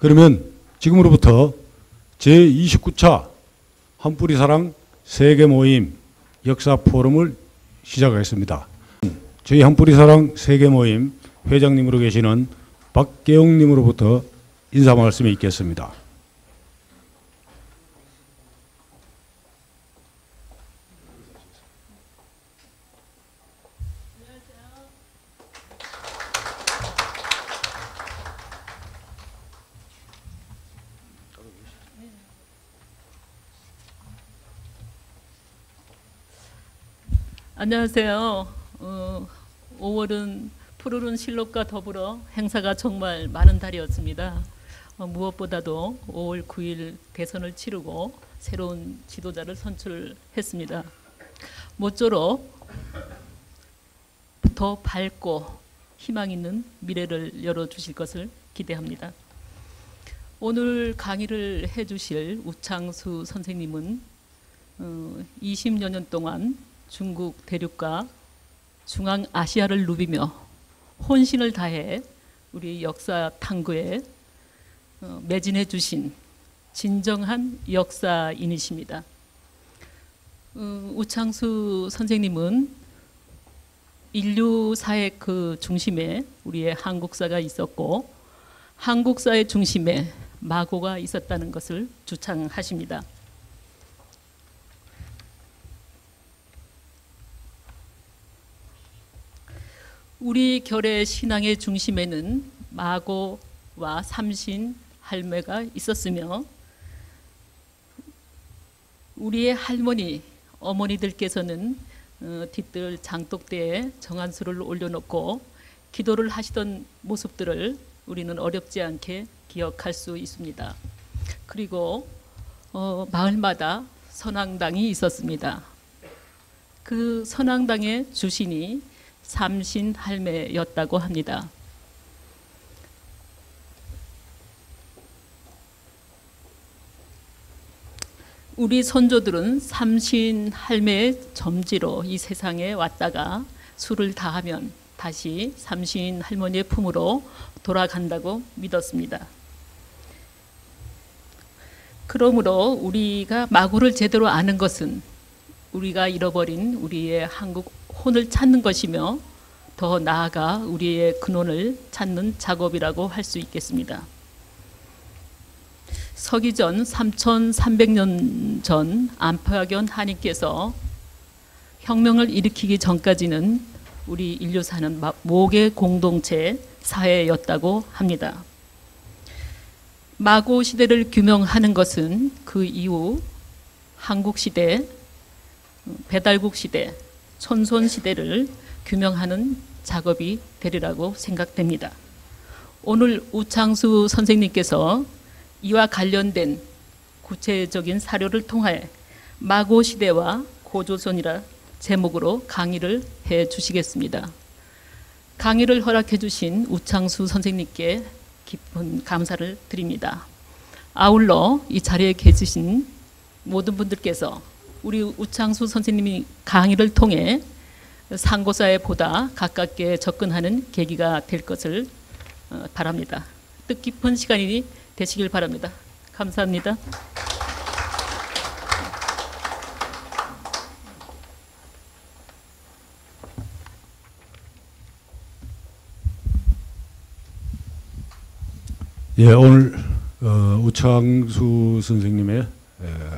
그러면 지금으로부터 제29차 한뿌리 사랑 세계 모임 역사 포럼을 시작하겠습니다. 저희 한뿌리 사랑 세계 모임 회장님으로 계시는 박계용님으로부터 인사 말씀이 있겠습니다. 안녕하세요. 어, 5월은 푸르른 실록과 더불어 행사가 정말 많은 달이었습니다. 어, 무엇보다도 5월 9일 대선을 치르고 새로운 지도자를 선출했습니다. 모쪼록 더 밝고 희망 있는 미래를 열어주실 것을 기대합니다. 오늘 강의를 해주실 우창수 선생님은 어, 20여 년 동안 중국 대륙과 중앙 아시아를 누비며 혼신을 다해 우리 역사 탐구에 어, 매진해 주신 진정한 역사인이십니다. 어, 우창수 선생님은 인류사의 그 중심에 우리의 한국사가 있었고 한국사의 중심에 마고가 있었다는 것을 주창하십니다. 우리 결의 신앙의 중심에는 마고와 삼신 할매가 있었으며 우리의 할머니 어머니들께서는 어, 뒷뜰 장독대에 정한수를 올려놓고 기도를 하시던 모습들을 우리는 어렵지 않게 기억할 수 있습니다. 그리고 어, 마을마다 선앙당이 있었습니다. 그 선앙당의 주신이 삼신 할매였다고 합니다. 우리 선조들은 삼신 할매의 점지로 이 세상에 왔다가 술을 다하면 다시 삼신 할머니의 품으로 돌아간다고 믿었습니다. 그러므로 우리가 마구를 제대로 아는 것은 우리가 잃어버린 우리의 한국 혼을 찾는 것이며 더 나아가 우리의 근원을 찾는 작업이라고 할 수 있겠습니다. 서기전 3300년 전 안파견 하님께서 혁명을 일으키기 전까지는 우리 인류사는 모계 공동체 사회였다고 합니다. 마고 시대를 규명하는 것은 그 이후 한국 시대, 배달국 시대, 천손 시대를 규명하는 작업이 되리라고 생각됩니다. 오늘 우창수 선생님께서 이와 관련된 구체적인 사료를 통하여 마고 시대와 고조선이라 제목으로 강의를 해 주시겠습니다. 강의를 허락해 주신 우창수 선생님께 깊은 감사를 드립니다. 아울러 이 자리에 계신 모든 분들께서 우리 우창수 선생님이 강의를 통해 상고사에 보다 가깝게 접근하는 계기가 될 것을 어, 바랍니다. 뜻깊은 시간이 되시길 바랍니다. 감사합니다. 예, 오늘 어, 우창수 선생님의 에,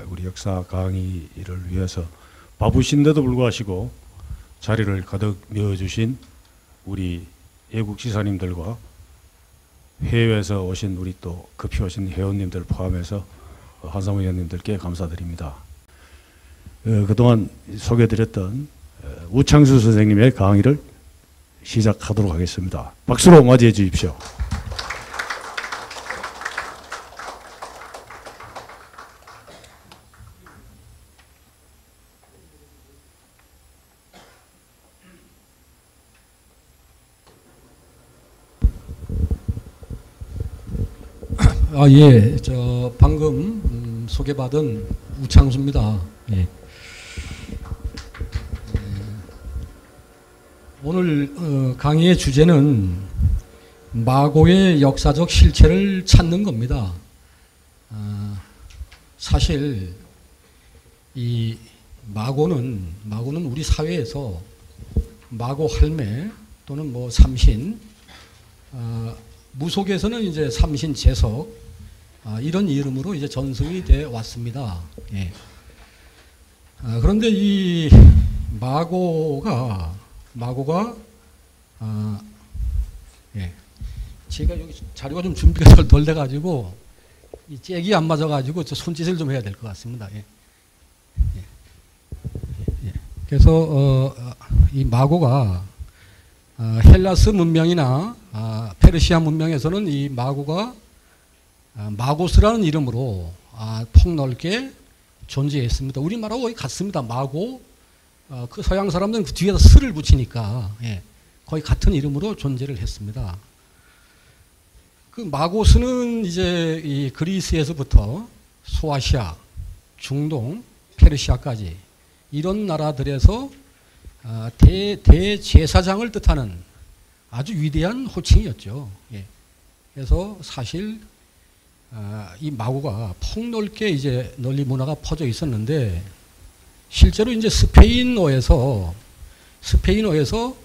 우리 역사 강의를 위해서 바쁘신데도 불구하시고 자리를 가득 메워주신 우리 애국 지사님들과 해외에서 오신 우리 또 급히 오신 회원님들 포함해서 한상호 의원님들께 감사드립니다. 어, 그동안 소개드렸던 어, 우창수 선생님의 강의를 시작하도록 하겠습니다. 박수로 맞이해 주십시오. 아, 예. 저 방금 음, 소개받은 우창수입니다. 예. 예. 오늘 어, 강의의 주제는 마고의 역사적 실체를 찾는 겁니다. 아, 사실 이 마고는 마고는 우리 사회에서 마고 할매 또는 뭐 삼신 아, 무속에서는 이제 삼신 재석 아, 이런 이름으로 이제 전승이 돼 왔습니다. 예. 아, 그런데 이 마고가 마고가 아, 예. 제가 여기 자료가 좀 준비가 덜, 덜 돼가지고 이 잭이 안 맞아가지고 저 손짓을 좀 해야 될 것 같습니다. 예. 예. 예. 그래서 어, 어, 이 마고가 아, 헬라스 문명이나 아, 페르시아 문명에서는 이 마고가 아, 마고스라는 이름으로 아, 폭넓게 존재했습니다. 우리말하고 거의 같습니다. 마고 어, 그 서양 사람들은 그 뒤에다 스를 붙이니까 예, 거의 같은 이름으로 존재를 했습니다. 그 마고스는 이제 이 그리스에서부터 소아시아, 중동, 페르시아까지 이런 나라들에서 아, 대, 대제사장을 뜻하는 아주 위대한 호칭이었죠. 예. 그래서 사실 아, 이 마고가 폭넓게 이제 널리 문화가 퍼져 있었는데 실제로 이제 스페인어에서 스페인어에서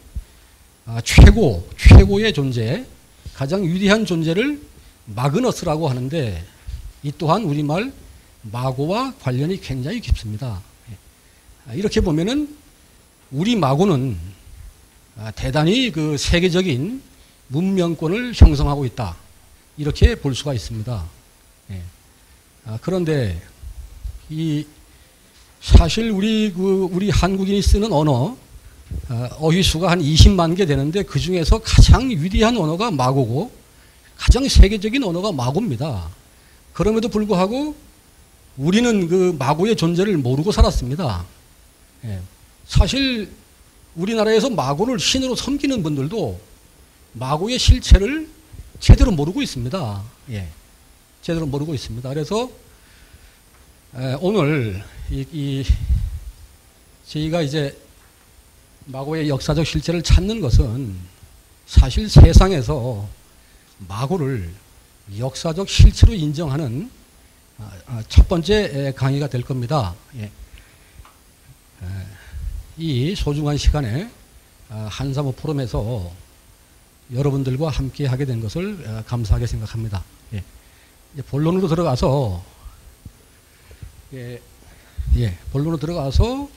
아, 최고 최고의 존재 가장 위대한 존재를 마그너스라고 하는데 이 또한 우리말 마고와 관련이 굉장히 깊습니다. 예. 아, 이렇게 보면은 우리 마고는 아, 대단히 그 세계적인 문명권을 형성하고 있다. 이렇게 볼 수가 있습니다. 예. 아, 그런데 이 사실 우리 그 우리 한국인이 쓰는 언어 아, 어휘수가 한 20만 개 되는데 그 중에서 가장 위대한 언어가 마고고 가장 세계적인 언어가 마고입니다. 그럼에도 불구하고 우리는 그 마고의 존재를 모르고 살았습니다. 예. 사실 우리나라에서 마고를 신으로 섬기는 분들도 마고의 실체를 제대로 모르고 있습니다. 예. 제대로 모르고 있습니다. 그래서 에, 오늘 이, 이 저희가 이제 마고의 역사적 실체를 찾는 것은 사실 세상에서 마고를 역사적 실체로 인정하는 아, 아, 첫 번째 강의가 될 겁니다. 예. 이 소중한 시간에 아, 한사모 포럼에서 여러분들과 함께 하게 된 것을 어, 감사하게 생각합니다. 예. 본론으로 들어가서 예, 예, 본론으로 들어가서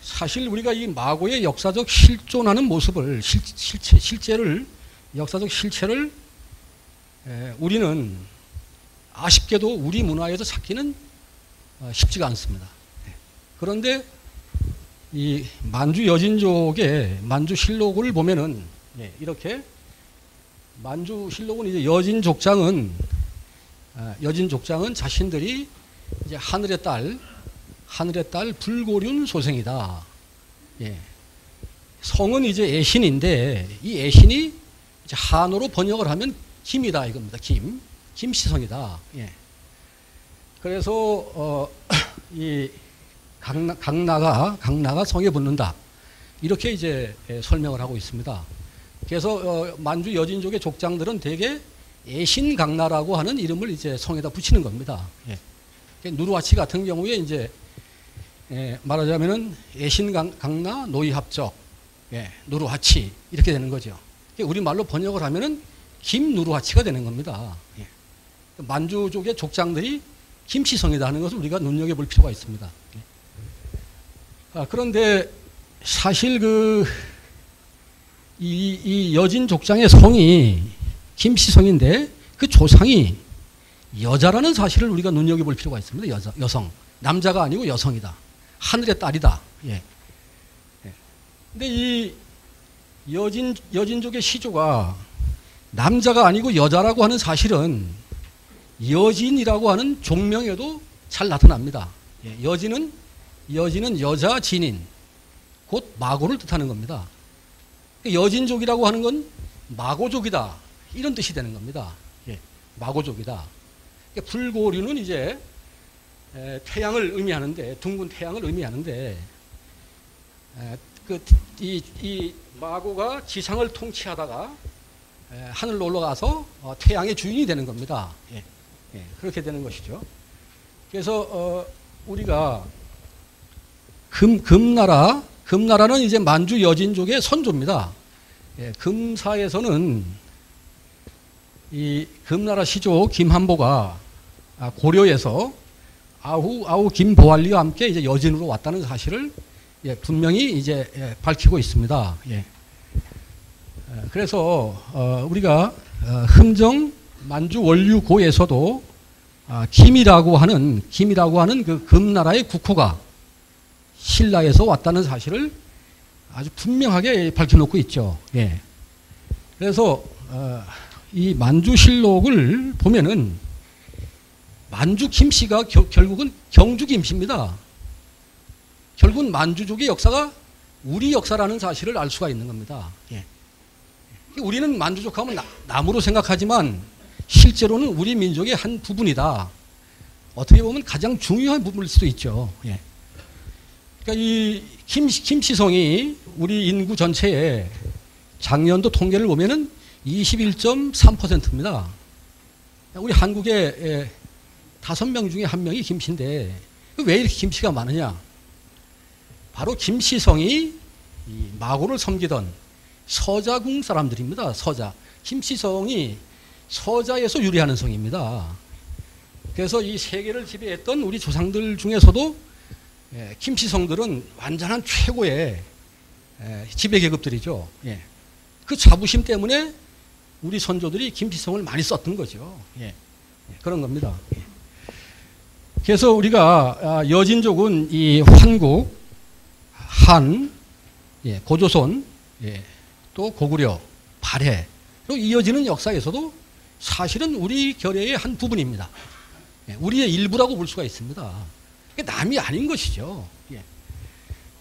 사실 우리가 이 마고의 역사적 실존하는 모습을 실, 실체, 실제를 역사적 실체를 에, 우리는 아쉽게도 우리 문화에서 찾기는 어, 쉽지가 않습니다. 예. 그런데 이 만주 여진족의 만주 실록을 보면은 예, 이렇게 만주 실록은 이제 여진 족장은 아, 여진 족장은 자신들이 이제 하늘의 딸 하늘의 딸 불고륜 소생이다. 예. 성은 이제 애신인데 이 애신이 한어로 번역을 하면 김이다 이겁니다. 김 김시성이다. 예. 그래서 어, 이 강나, 강나가 강나가 성에 붙는다. 이렇게 이제 예, 설명을 하고 있습니다. 그래서 어, 만주 여진족의 족장들은 대개 애신강나라고 하는 이름을 이제 성에다 붙이는 겁니다. 예. 누르와치 같은 경우에 이제 예, 말하자면은 애신강나 노이합적 예, 누르와치 이렇게 되는 거죠. 우리 말로 번역을 하면은 김누르와치가 되는 겁니다. 예. 만주족의 족장들이 김치성이다 하는 것을 우리가 눈여겨볼 필요가 있습니다. 예. 아, 그런데 사실 그 이, 이 여진 족장의 성이 김씨성인데 그 조상이 여자라는 사실을 우리가 눈여겨볼 필요가 있습니다. 여자, 여성. 남자가 아니고 여성이다. 하늘의 딸이다. 예. 예. 근데 이 여진, 여진족의 시조가 남자가 아니고 여자라고 하는 사실은 여진이라고 하는 종명에도 잘 나타납니다. 예. 여진은, 여진은 여자 진인, 곧 마고를 뜻하는 겁니다. 여진족이라고 하는 건 마고족이다. 이런 뜻이 되는 겁니다. 예, 마고족이다. 그러니까 불고류는 이제 에, 태양을 의미하는데 둥근 태양을 의미하는데 에, 그, 이, 이 마고가 지상을 통치하다가 에, 하늘로 올라가서 어, 태양의 주인이 되는 겁니다. 예. 예, 그렇게 되는 것이죠. 그래서 어, 우리가 금 금나라 금나라는 이제 만주 여진족의 선조입니다. 예, 금사에서는 이 금나라 시조 김한보가 아, 고려에서 아후 아후 김보알리와 함께 이제 여진으로 왔다는 사실을 예, 분명히 이제 예, 밝히고 있습니다. 예. 어, 그래서 어, 우리가 어, 흥정 만주 원류고에서도 아, 김이라고 하는 김이라고 하는 그 금나라의 국호가 신라에서 왔다는 사실을 아주 분명하게 밝혀놓고 있죠. 예. 그래서 어, 이 만주실록을 보면은 만주 김씨가 겨- 결국은 경주 김씨입니다. 결국은 만주족의 역사가 우리 역사라는 사실을 알 수가 있는 겁니다. 예. 우리는 만주족하면 나, 나무로 생각하지만 실제로는 우리 민족의 한 부분이다. 어떻게 보면 가장 중요한 부분일 수도 있죠. 예. 그러니까 이 김, 김시성이 우리 인구 전체의 작년도 통계를 보면은 21.3%입니다. 우리 한국의 다섯 명 중에 한 명이 김씨인데 왜 이렇게 김씨가 많으냐? 바로 김시성이 이 마고를 섬기던 서자궁 사람들입니다. 서자. 김시성이 서자에서 유래하는 성입니다. 그래서 이 세계를 지배했던 우리 조상들 중에서도 예, 김시성들은 완전한 최고의 예, 지배 계급들이죠. 예. 그 자부심 때문에 우리 선조들이 김시성을 많이 썼던 거죠. 예. 예, 그런 겁니다. 예. 그래서 우리가 아, 여진족은 이 환국, 한, 예, 고조선, 예, 또 고구려, 발해, 또 이어지는 역사에서도 사실은 우리 결의의 한 부분입니다. 예, 우리의 일부라고 볼 수가 있습니다. 남이 아닌 것이죠. 예.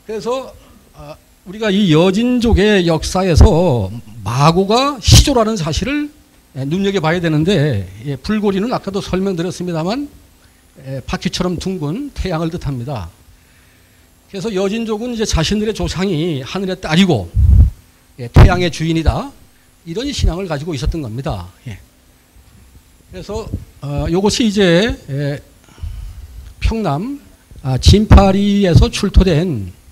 그래서 아, 우리가 이 여진족의 역사에서 마고가 시조라는 사실을 예, 눈여겨봐야 되는데 예, 불고리는 아까도 설명드렸습니다만 예, 바퀴처럼 둥근 태양을 뜻합니다. 그래서 여진족은 이제 자신들의 조상이 하늘의 딸이고 예, 태양의 주인이다 이런 신앙을 가지고 있었던 겁니다. 예. 그래서 어, 이것이 이제 예, 평남 아, 진파리에서 출토된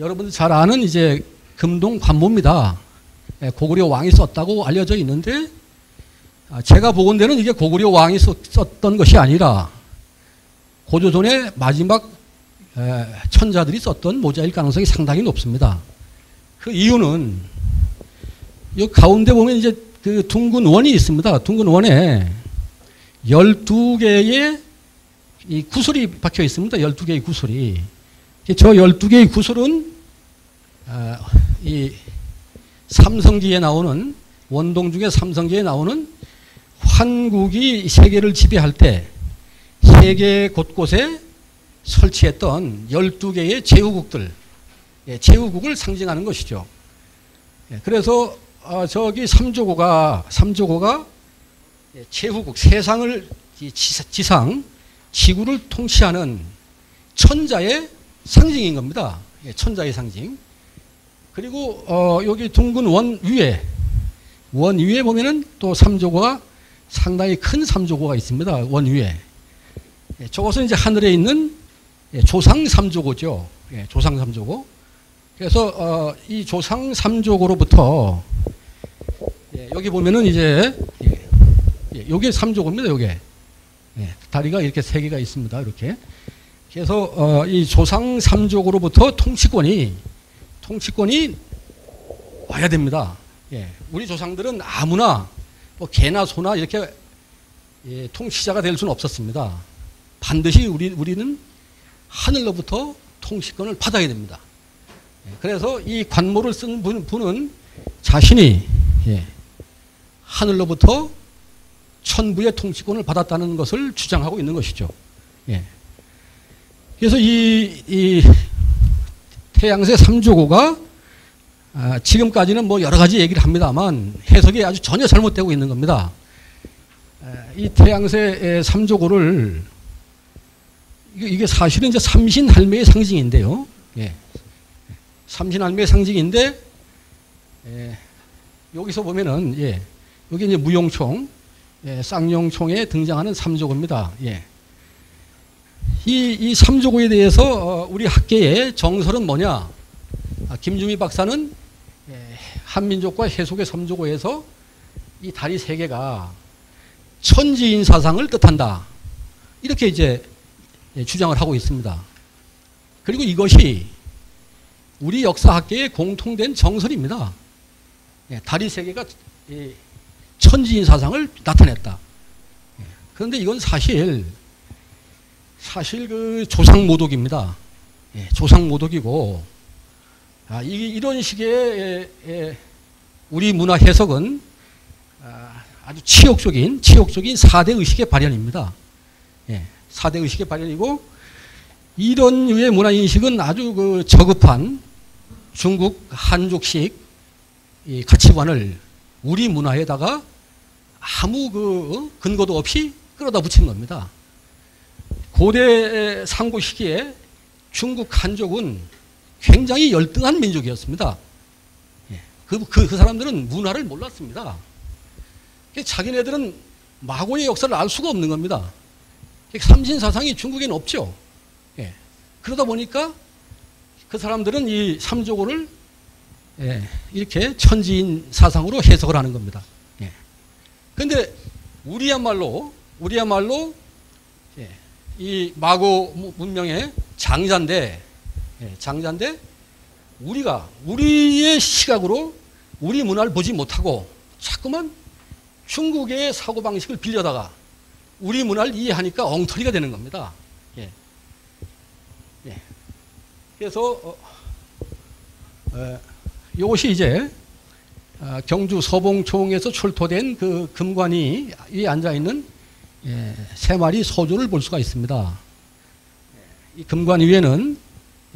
여러분들 잘 아는 이제 금동 관모입니다. 예, 고구려 왕이 썼다고 알려져 있는데 아, 제가 보건대는 이게 고구려 왕이 썼, 썼던 것이 아니라 고조선의 마지막 에, 천자들이 썼던 모자일 가능성이 상당히 높습니다. 그 이유는 이 가운데 보면 이제 그 둥근 원이 있습니다. 둥근 원에 12개의 이 구슬이 박혀 있습니다. 12개의 구슬이. 저 12개의 구슬은 아, 이 삼성기에 나오는 원동 중에 삼성기에 나오는 환국이 세계를 지배할 때 세계 곳곳에 설치했던 12개의 제후국들, 예, 제후국을 상징하는 것이죠. 예, 그래서 어, 저기 삼조고가 삼조고가 예, 제후국 세상을 지상 지구를 통치하는 천자의 상징인 겁니다. 예, 천자의 상징. 그리고 어, 여기 둥근 원 위에 원 위에 보면은 또 삼조고가 상당히 큰 삼조고가 있습니다. 원 위에. 예, 저것은 이제 하늘에 있는 예, 조상 삼조고죠. 예, 조상 삼조고. 그래서 어, 이 조상 삼조고로부터 예, 여기 보면은 이제 예, 예, 요게 삼조고입니다. 예, 다리가 이렇게 세 개가 있습니다. 이렇게. 그래서 어, 이 조상 삼조고로부터 통치권이 통치권이 와야 됩니다. 예, 우리 조상들은 아무나 뭐 개나 소나 이렇게 예, 통치자가 될 수는 없었습니다. 반드시 우리 우리는 하늘로부터 통치권을 받아야 됩니다. 예, 그래서 이 관모를 쓴 분, 분은 자신이 예, 하늘로부터 천부의 통치권을 받았다는 것을 주장하고 있는 것이죠. 예. 그래서 이, 이 태양세 삼조고가 아, 지금까지는 뭐 여러 가지 얘기를 합니다만 해석이 아주 전혀 잘못되고 있는 겁니다. 에, 이 태양세 삼조고를 이게, 이게 사실은 이제 삼신할매의 상징인데요. 예. 삼신할매의 상징인데 예, 여기서 보면은 예, 여기 이제 무용총, 예, 쌍용총에 등장하는 삼조고입니다. 예. 이, 이 삼조고에 대해서 어, 우리 학계의 정설은 뭐냐? 아, 김주미 박사는 예, 한민족과 해속의 삼조고에서 이 다리 세 개가 천지인 사상을 뜻한다. 이렇게 이제 예, 주장을 하고 있습니다. 그리고 이것이 우리 역사학계의 공통된 정설입니다. 예, 다리 세 개가 이 천지인 사상을 나타냈다. 예, 그런데 이건 사실 사실 그 조상 모독입니다. 예, 조상 모독이고 아, 이, 이런 식의 예, 예, 우리 문화 해석은 아, 아주 치욕적인 치욕적인 사대 의식의 발현입니다. 예, 사대 의식의 발현이고 이런 류의 문화 인식은 아주 그 저급한 중국 한족식 이 가치관을 우리 문화에다가 아무 그 어? 근거도 없이 끌어다 붙인 겁니다. 고대 상고 시기에 중국 한족은 굉장히 열등한 민족이었습니다. 예, 그, 그, 그 사람들은 문화를 몰랐습니다. 자기네들은 마고의 역사를 알 수가 없는 겁니다. 삼신 사상이 중국에는 없죠. 예, 그러다 보니까 그 사람들은 이 삼조고를 예, 이렇게 천지인 사상으로 해석을 하는 겁니다. 예. 근데 우리야말로 우리야말로 예, 이 마고 문명의 장자인데 예, 장자인데 우리가 우리의 시각으로 우리 문화를 보지 못하고 자꾸만 중국의 사고 방식을 빌려다가 우리 문화를 이해하니까 엉터리가 되는 겁니다. 예. 예. 그래서 어, 어, 이것이 이제 어, 경주 서봉총에서 출토된 그 금관이 이 앉아 있는 예, 세 마리 소조를 볼 수가 있습니다. 이 금관 위에는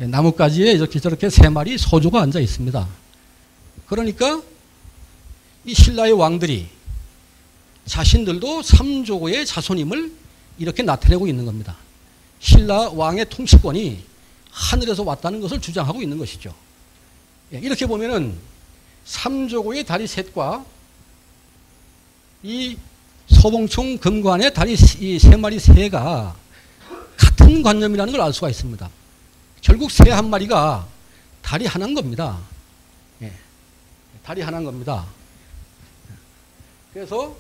예, 나뭇가지에 이렇게 저렇게 세 마리 소조가 앉아 있습니다. 그러니까 이 신라의 왕들이 자신들도 삼조고의 자손임을 이렇게 나타내고 있는 겁니다. 신라 왕의 통치권이 하늘에서 왔다는 것을 주장하고 있는 것이죠. 예, 이렇게 보면은 삼조고의 다리 셋과 이 서봉총 금관의 다리 이 세 마리 새가 같은 관념이라는 걸 알 수가 있습니다. 결국 새 한 마리가 다리 하나인 겁니다. 예, 다리 하나인 겁니다. 그래서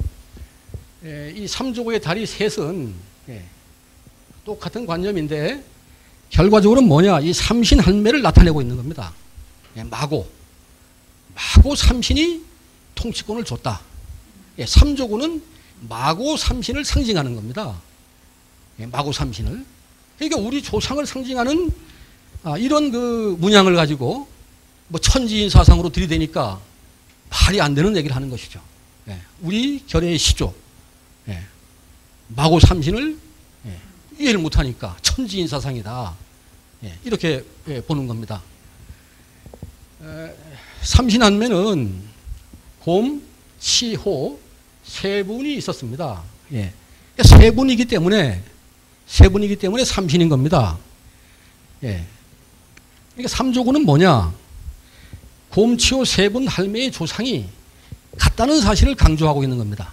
예, 이 삼조고의 다리 셋은 예, 똑같은 관념인데 결과적으로 뭐냐 이 삼신 한매를 나타내고 있는 겁니다. 예, 마고 마고 삼신이 통치권을 줬다. 예, 삼조고는 마고 삼신을 상징하는 겁니다. 예, 마고 삼신을 그러니까 우리 조상을 상징하는 아, 이런 그 문양을 가지고 뭐 천지인 사상으로 들이대니까 말이 안 되는 얘기를 하는 것이죠. 예, 우리 결의 시조 예, 마고 삼신을 예, 이해를 못하니까 천지인 사상이다. 예, 이렇게 예, 보는 겁니다. 에, 삼신한매는 곰, 치, 호 세 분이 있었습니다. 예. 세 분이기 때문에 세 분이기 때문에 삼신인 겁니다. 예. 그러니까 삼조군은 뭐냐? 곰치호 세분 할매의 조상이 같다는 사실을 강조하고 있는 겁니다.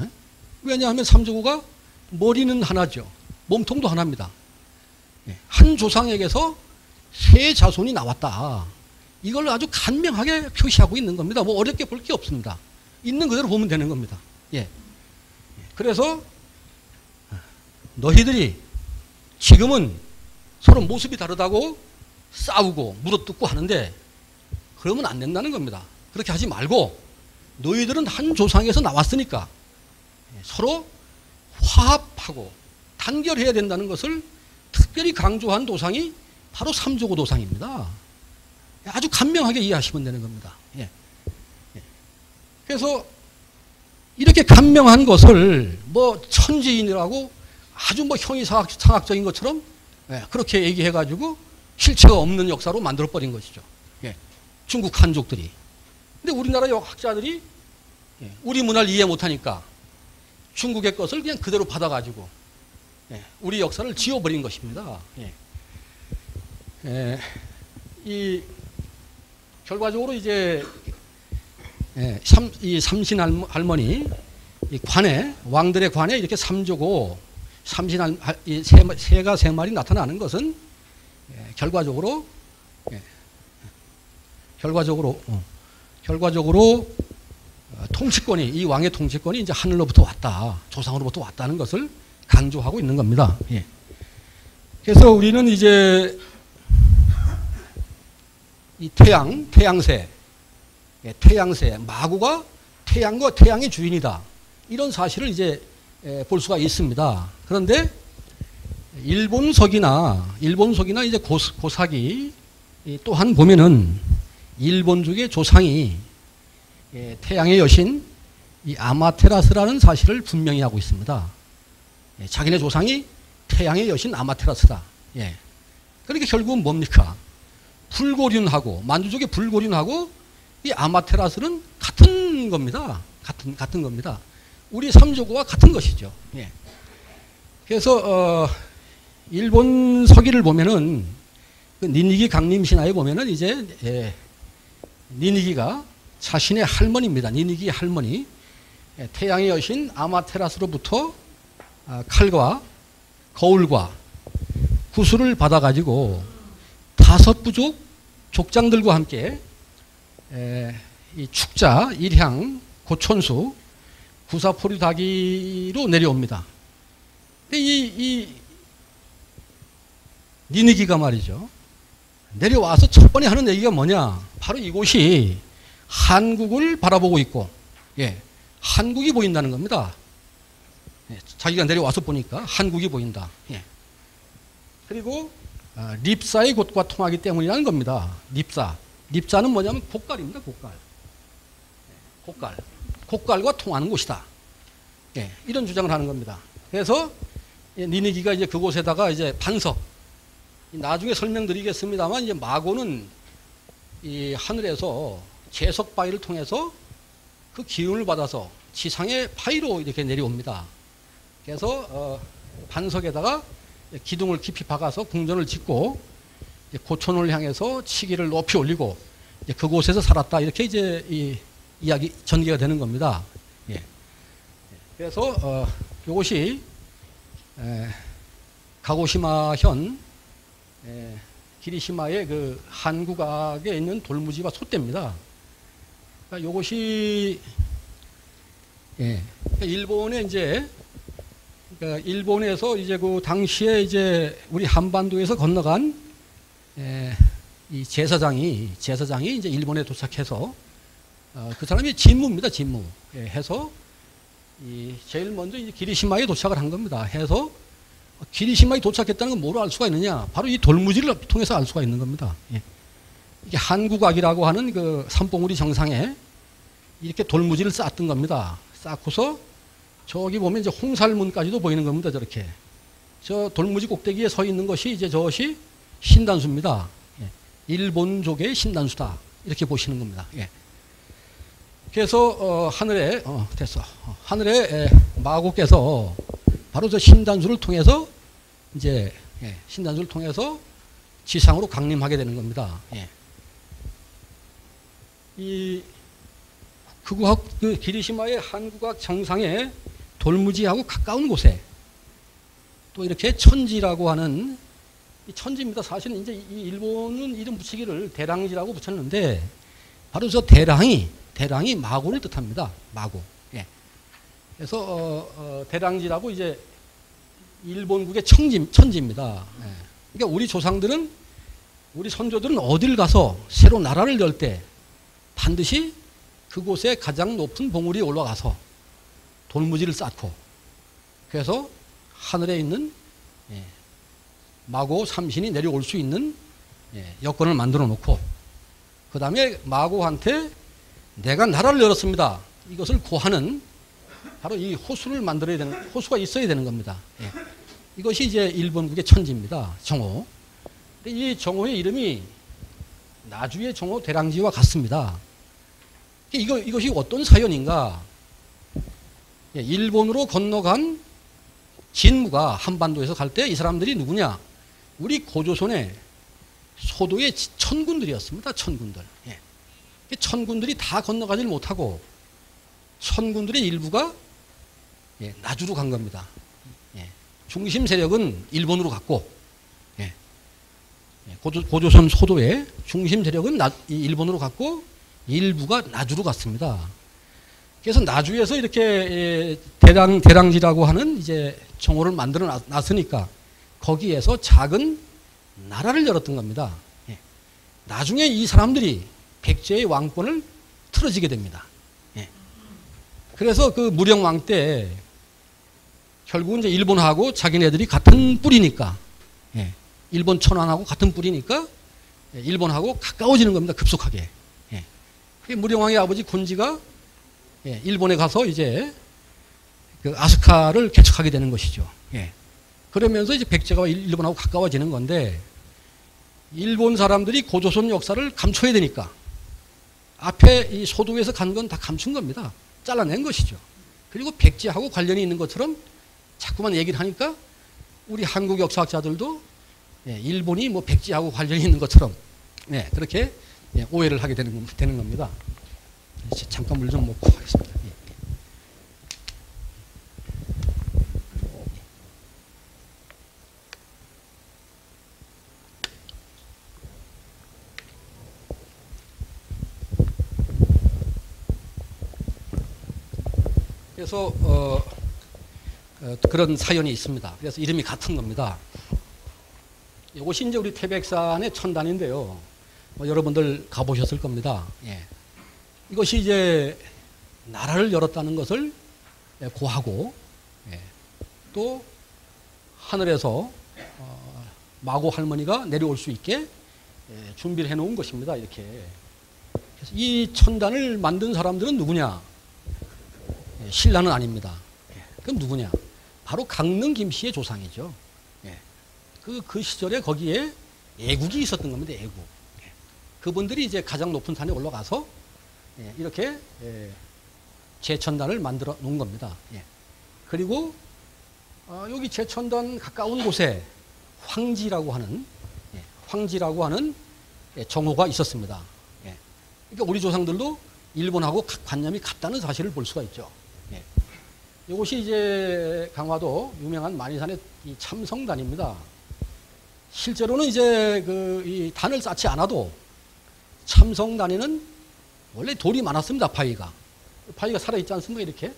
예? 왜냐하면 삼조구가 머리는 하나죠. 몸통도 하나입니다. 예. 한 조상에게서 세 자손이 나왔다. 이걸 아주 간명하게 표시하고 있는 겁니다. 뭐 어렵게 볼 게 없습니다. 있는 그대로 보면 되는 겁니다. 예. 그래서 너희들이 지금은 서로 모습이 다르다고 싸우고 물어뜯고 하는데 그러면 안 된다는 겁니다. 그렇게 하지 말고 너희들은 한 조상에서 나왔으니까 서로 화합하고 단결해야 된다는 것을 특별히 강조한 도상이 바로 삼조고 도상입니다. 아주 간명하게 이해하시면 되는 겁니다. 그래서 이렇게 간명한 것을 뭐 천지인이라고 아주 뭐 형이상학적인 것처럼 예, 그렇게 얘기해가지고 실체가 없는 역사로 만들어버린 것이죠. 예, 중국 한족들이. 근데 우리나라 학자들이 예, 우리 문화를 이해 못하니까 중국의 것을 그냥 그대로 받아가지고 예, 우리 역사를 지워버린 것입니다. 이 결과적으로 이제 예, 삼, 이 삼신 할머- 할머니 이 관에 왕들의 관에 이렇게 삼조고 삼신 할, 할- 이 세, 마- 새가 세 마리 나타나는 것은 예, 결과적으로 예, 결과적으로 어, 결과적으로 어, 통치권이 이 왕의 통치권이 이제 하늘로부터 왔다 조상으로부터 왔다는 것을 강조하고 있는 겁니다. 예. 그래서 우리는 이제 이 태양 태양새 예, 태양새 마구가 태양과 태양의 주인이다 이런 사실을 이제 예, 볼 수가 있습니다. 그런데 일본석이나 일본석이나 이제 고, 고사기 이 또한 보면은 일본족의 조상이 예, 태양의 여신 이 아마테라스라는 사실을 분명히 하고 있습니다. 예, 자기네 조상이 태양의 여신 아마테라스다. 예. 그러니까 결국은 뭡니까? 불고륜하고 만주족의 불고륜하고 이 아마테라스는 같은 겁니다. 같은 같은 겁니다. 우리 삼조고와 같은 것이죠. 예. 그래서 어, 일본 서기를 보면은 그 니니기 강림 신화에 보면은 이제 예, 니니기가 자신의 할머니입니다. 니니기 할머니 예, 태양의 여신 아마테라스로부터 아, 칼과 거울과 구슬을 받아가지고 다섯 부족 족장들과 함께 에, 이 축자, 일향, 고촌수, 구사포류다기로 내려옵니다. 이, 이 니니기가 말이죠. 내려와서 첫 번에 하는 얘기가 뭐냐? 바로 이곳이 한국을 바라보고 있고, 예, 한국이 보인다는 겁니다. 예, 자기가 내려와서 보니까 한국이 보인다. 예. 그리고 아, 립사의 곳과 통하기 때문이라는 겁니다. 립사. 립사는 뭐냐면. 곡갈. 예, 곡갈. 곡갈과 통하는 곳이다. 예, 이런 주장을 하는 겁니다. 그래서 예, 니니기가 이제 그곳에다가 이제 반석. 이 나중에 설명드리겠습니다만 이제 마고는 이 하늘에서 제석 바위를 통해서 그 기운을 받아서 지상의 바위로 이렇게 내려옵니다. 그래서 어, 반석에다가 기둥을 깊이 박아서 궁전을 짓고 고촌을 향해서 치기를 높이 올리고 그곳에서 살았다 이렇게 이제 이 이야기 전개가 되는 겁니다. 예. 그래서 어, 이것이 에, 가고시마현 에, 기리시마의 그 한국악에 있는 돌무지와 솥대입니다. 그러니까 이것이 예, 그러니까 일본에 이제 그러니까 일본에서 이제 그 당시에 이제 우리 한반도에서 건너간 에, 이 제사장이 제사장이 이제 일본에 도착해서 어, 그 사람이 진무입니다 진무 예, 해서 이 제일 먼저 이제 기리시마에 도착을 한 겁니다. 해서 기리시마에 도착했다는 건 뭐로 알 수가 있느냐? 바로 이 돌무지를 통해서 알 수가 있는 겁니다. 예. 이게 한국악이라고 하는 그 산봉우리 정상에 이렇게 돌무지를 쌓았던 겁니다. 쌓고서 저기 보면 이제 홍살문까지도 보이는 겁니다. 저렇게. 저 돌무지 꼭대기에 서 있는 것이 이제 저것이 신단수입니다. 예. 일본족의 신단수다. 이렇게 보시는 겁니다. 예. 그래서 어, 하늘에 어, 됐어. 어, 하늘에 에, 마고께서 바로 저 신단수를 통해서 이제 예, 신단수를 통해서 지상으로 강림하게 되는 겁니다. 예. 이 극우학 그 기리시마의 한국학 정상에 돌무지하고 가까운 곳에 또 이렇게 천지라고 하는 이 천지입니다. 사실은 이제 이 일본은 이름 붙이기를 대랑지라고 붙였는데 바로 저 대랑이 대랑이 마고를 뜻합니다. 마고. 예. 그래서 어, 어, 대랑지라고 이제 일본국의 천지, 천지입니다. 예. 그러니까 우리 조상들은 우리 선조들은 어딜 가서 새로 나라를 열 때 반드시 그곳에 가장 높은 봉우리에 올라가서 돌무지를 쌓고 그래서 하늘에 있는 예, 마고 삼신이 내려올 수 있는 예, 여건을 만들어 놓고 그 다음에 마고한테 내가 나라를 열었습니다. 이것을 고하는 바로 이 호수를 만들어야 되는 호수가 있어야 되는 겁니다. 예. 이것이 이제 일본국의 천지입니다. 정호. 이 정호의 이름이 나주의 정호 대랑지와 같습니다. 이거 이것이 어떤 사연인가? 예, 일본으로 건너간 진무가 한반도에서 갈 때 이 사람들이 누구냐? 우리 고조선의 소도의 천군들이었습니다. 천군들. 예. 이 천군들이 다 건너가지를 못하고 천군들의 일부가 예, 나주로 간 겁니다. 예, 중심 세력은 일본으로 갔고 예, 예, 고조, 고조 선 소도의 중심 세력은 나, 이 일본으로 갔고 일부가 나주로 갔습니다. 그래서 나주에서 이렇게 예, 대랑 대랑지라고 하는 이제 정오를 만들어 놨- 놨으니까 거기에서 작은 나라를 열었던 겁니다. 예. 나중에 이 사람들이 백제의 왕권을 틀어지게 됩니다. 예. 그래서 그 무령왕 때 결국은 이제 일본하고 자기네들이 같은 뿌리니까 예. 일본 천황하고 같은 뿌리니까 예, 일본하고 가까워지는 겁니다. 급속하게. 예. 무령왕의 아버지 군지가 예, 일본에 가서 이제 그 아스카를 개척하게 되는 것이죠. 예. 그러면서 이제 백제가 일- 일본하고 가까워지는 건데 일본 사람들이 고조선 역사를 감춰야 되니까 앞에 이 소도에서 간 건 다 감춘 겁니다. 잘라낸 것이죠. 그리고 백제하고 관련이 있는 것처럼 자꾸만 얘기를 하니까 우리 한국 역사학자들도 예, 일본이 뭐 백제하고 관련이 있는 것처럼 예, 그렇게 예, 오해를 하게 되는, 겁니다. 잠깐 물 좀 먹고 하겠습니다. 예. 그래서 어, 어, 그런 사연이 있습니다. 그래서 이름이 같은 겁니다. 이것이 이제 우리 태백산의 천단인데요. 뭐 여러분들 가보셨을 겁니다. 예. 이것이 이제 나라를 열었다는 것을 예, 고하고 예. 또 하늘에서 어, 마고 할머니가 내려올 수 있게 예, 준비를 해놓은 것입니다. 이렇게. 그래서 이 천단을 만든 사람들은 누구냐? 예, 신라는 아닙니다. 예, 그럼 누구냐? 바로 강릉 김씨의 조상이죠. 예. 그, 그 시절에 거기에 애국이 있었던 겁니다. 애국. 예. 그분들이 이제 가장 높은 산에 올라가서 예, 이렇게 예, 제천단을 만들어 놓은 겁니다. 예. 그리고 어, 여기 제천단 가까운 곳에 황지라고 하는 예, 황지라고 하는 예, 정호가 있었습니다. 예. 그러니까 우리 조상들도 일본하고 가- 관념이 같다는 사실을 볼 수가 있죠. 예. 이것이 이제 강화도 유명한 만이산의 이 참성단입니다. 실제로는 이제 그 이 단을 쌓지 않아도 참성단에는 원래 돌이 많았습니다. 바위가 바위가 살아 있지 않습니까? 이렇게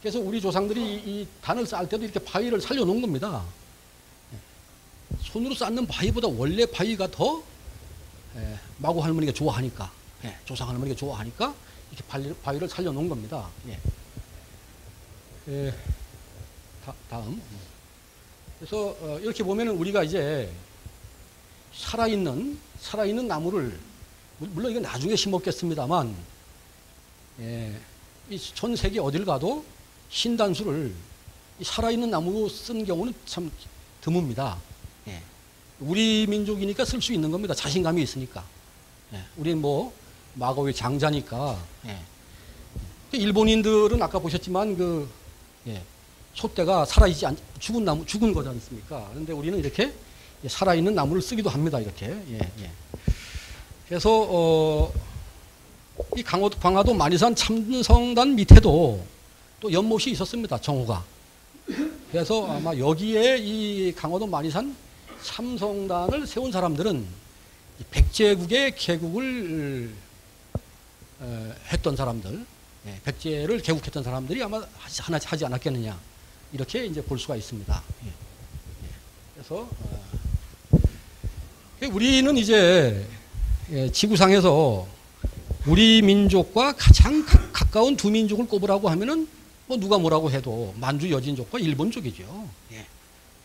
그래서 우리 조상들이 이, 이 단을 쌓을 때도 이렇게 바위를 살려놓은 겁니다. 예. 손으로 쌓는 바위보다 원래 바위가 더 예, 마고 할머니가 좋아하니까 예, 조상 할머니가 좋아하니까 이렇게 바위, 바위를 살려놓은 겁니다. 예. 예, 다, 다음. 그래서 어, 이렇게 보면은 우리가 이제 살아있는 살아있는 나무를 물- 물론 이건 나중에 심었겠습니다만 예, 이전 세계 어딜 가도 신단수를 이 살아있는 나무로 쓴 경우는 참 드뭅니다. 예. 우리 민족이니까 쓸 수 있는 겁니다. 자신감이 있으니까. 예. 우리는 뭐 마고의 장자니까. 예. 일본인들은 아까 보셨지만 그 예, 소떼가 살아있지 않, 죽은 나무 죽은 거지 않습니까? 그런데 우리는 이렇게 살아있는 나무를 쓰기도 합니다. 이렇게. 예, 예. 그래서 어, 이 강화도, 강화도 만이산 참성단 밑에도 또 연못이 있었습니다. 정호가. 그래서 아마 여기에 이 강화도 만이산 참성단을 세운 사람들은 이 백제국의 개국을 어, 했던 사람들, 예, 백제를 개국했던 사람들이 아마 하나 하지 않았겠느냐 이렇게 이제 볼 수가 있습니다. 예, 예. 그래서 어, 우리는 이제 예, 지구상에서 우리 민족과 가장 가, 가까운 두 민족을 꼽으라고 하면은 뭐 누가 뭐라고 해도 만주 여진족과 일본족이죠. 예.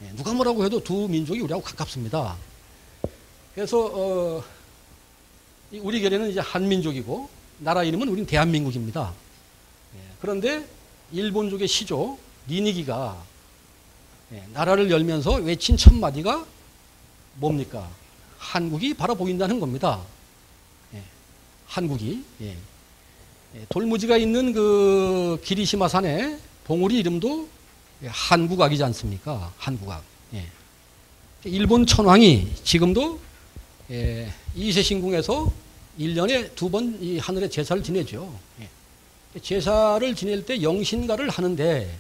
예, 누가 뭐라고 해도 두 민족이 우리하고 가깝습니다. 그래서 어, 이 우리 결에는 이제 한민족이고 나라 이름은 우리는 대한민국입니다. 예, 그런데 일본족의 시조 니니기가 예, 나라를 열면서 외친 첫 마디가 뭡니까? 한국이 바라보인다는 겁니다. 예, 한국이 예. 예, 돌무지가 있는 그 기리시마 산의 봉우리 이름도 예, 한국악이지 않습니까? 한국악. 예. 일본 천황이 지금도 예, 이세신궁에서 1년에 두 번 이 하늘에 제사를 지내죠. 예. 제사를 지낼 때 영신가를 하는데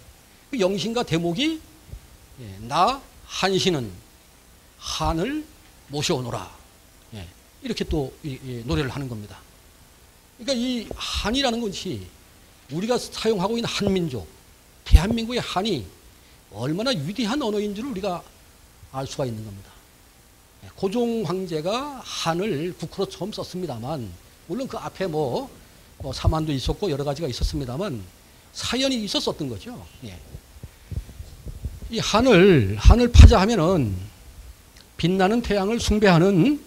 그 영신가 대목이 예, 나 한신은 한을 모셔오노라. 예, 이렇게 또 노래를 하는 겁니다. 그러니까 이 한이라는 것이 우리가 사용하고 있는 한민족, 대한민국의 한이 얼마나 위대한 언어인 줄 우리가 알 수가 있는 겁니다. 예, 고종 황제가 한을 국호로 처음 썼습니다만 물론 그 앞에 뭐, 뭐 사만도 있었고 여러 가지가 있었습니다만 사연이 있었었던 거죠. 예. 이 한을 한을 파자 하면은 빛나는 태양을 숭배하는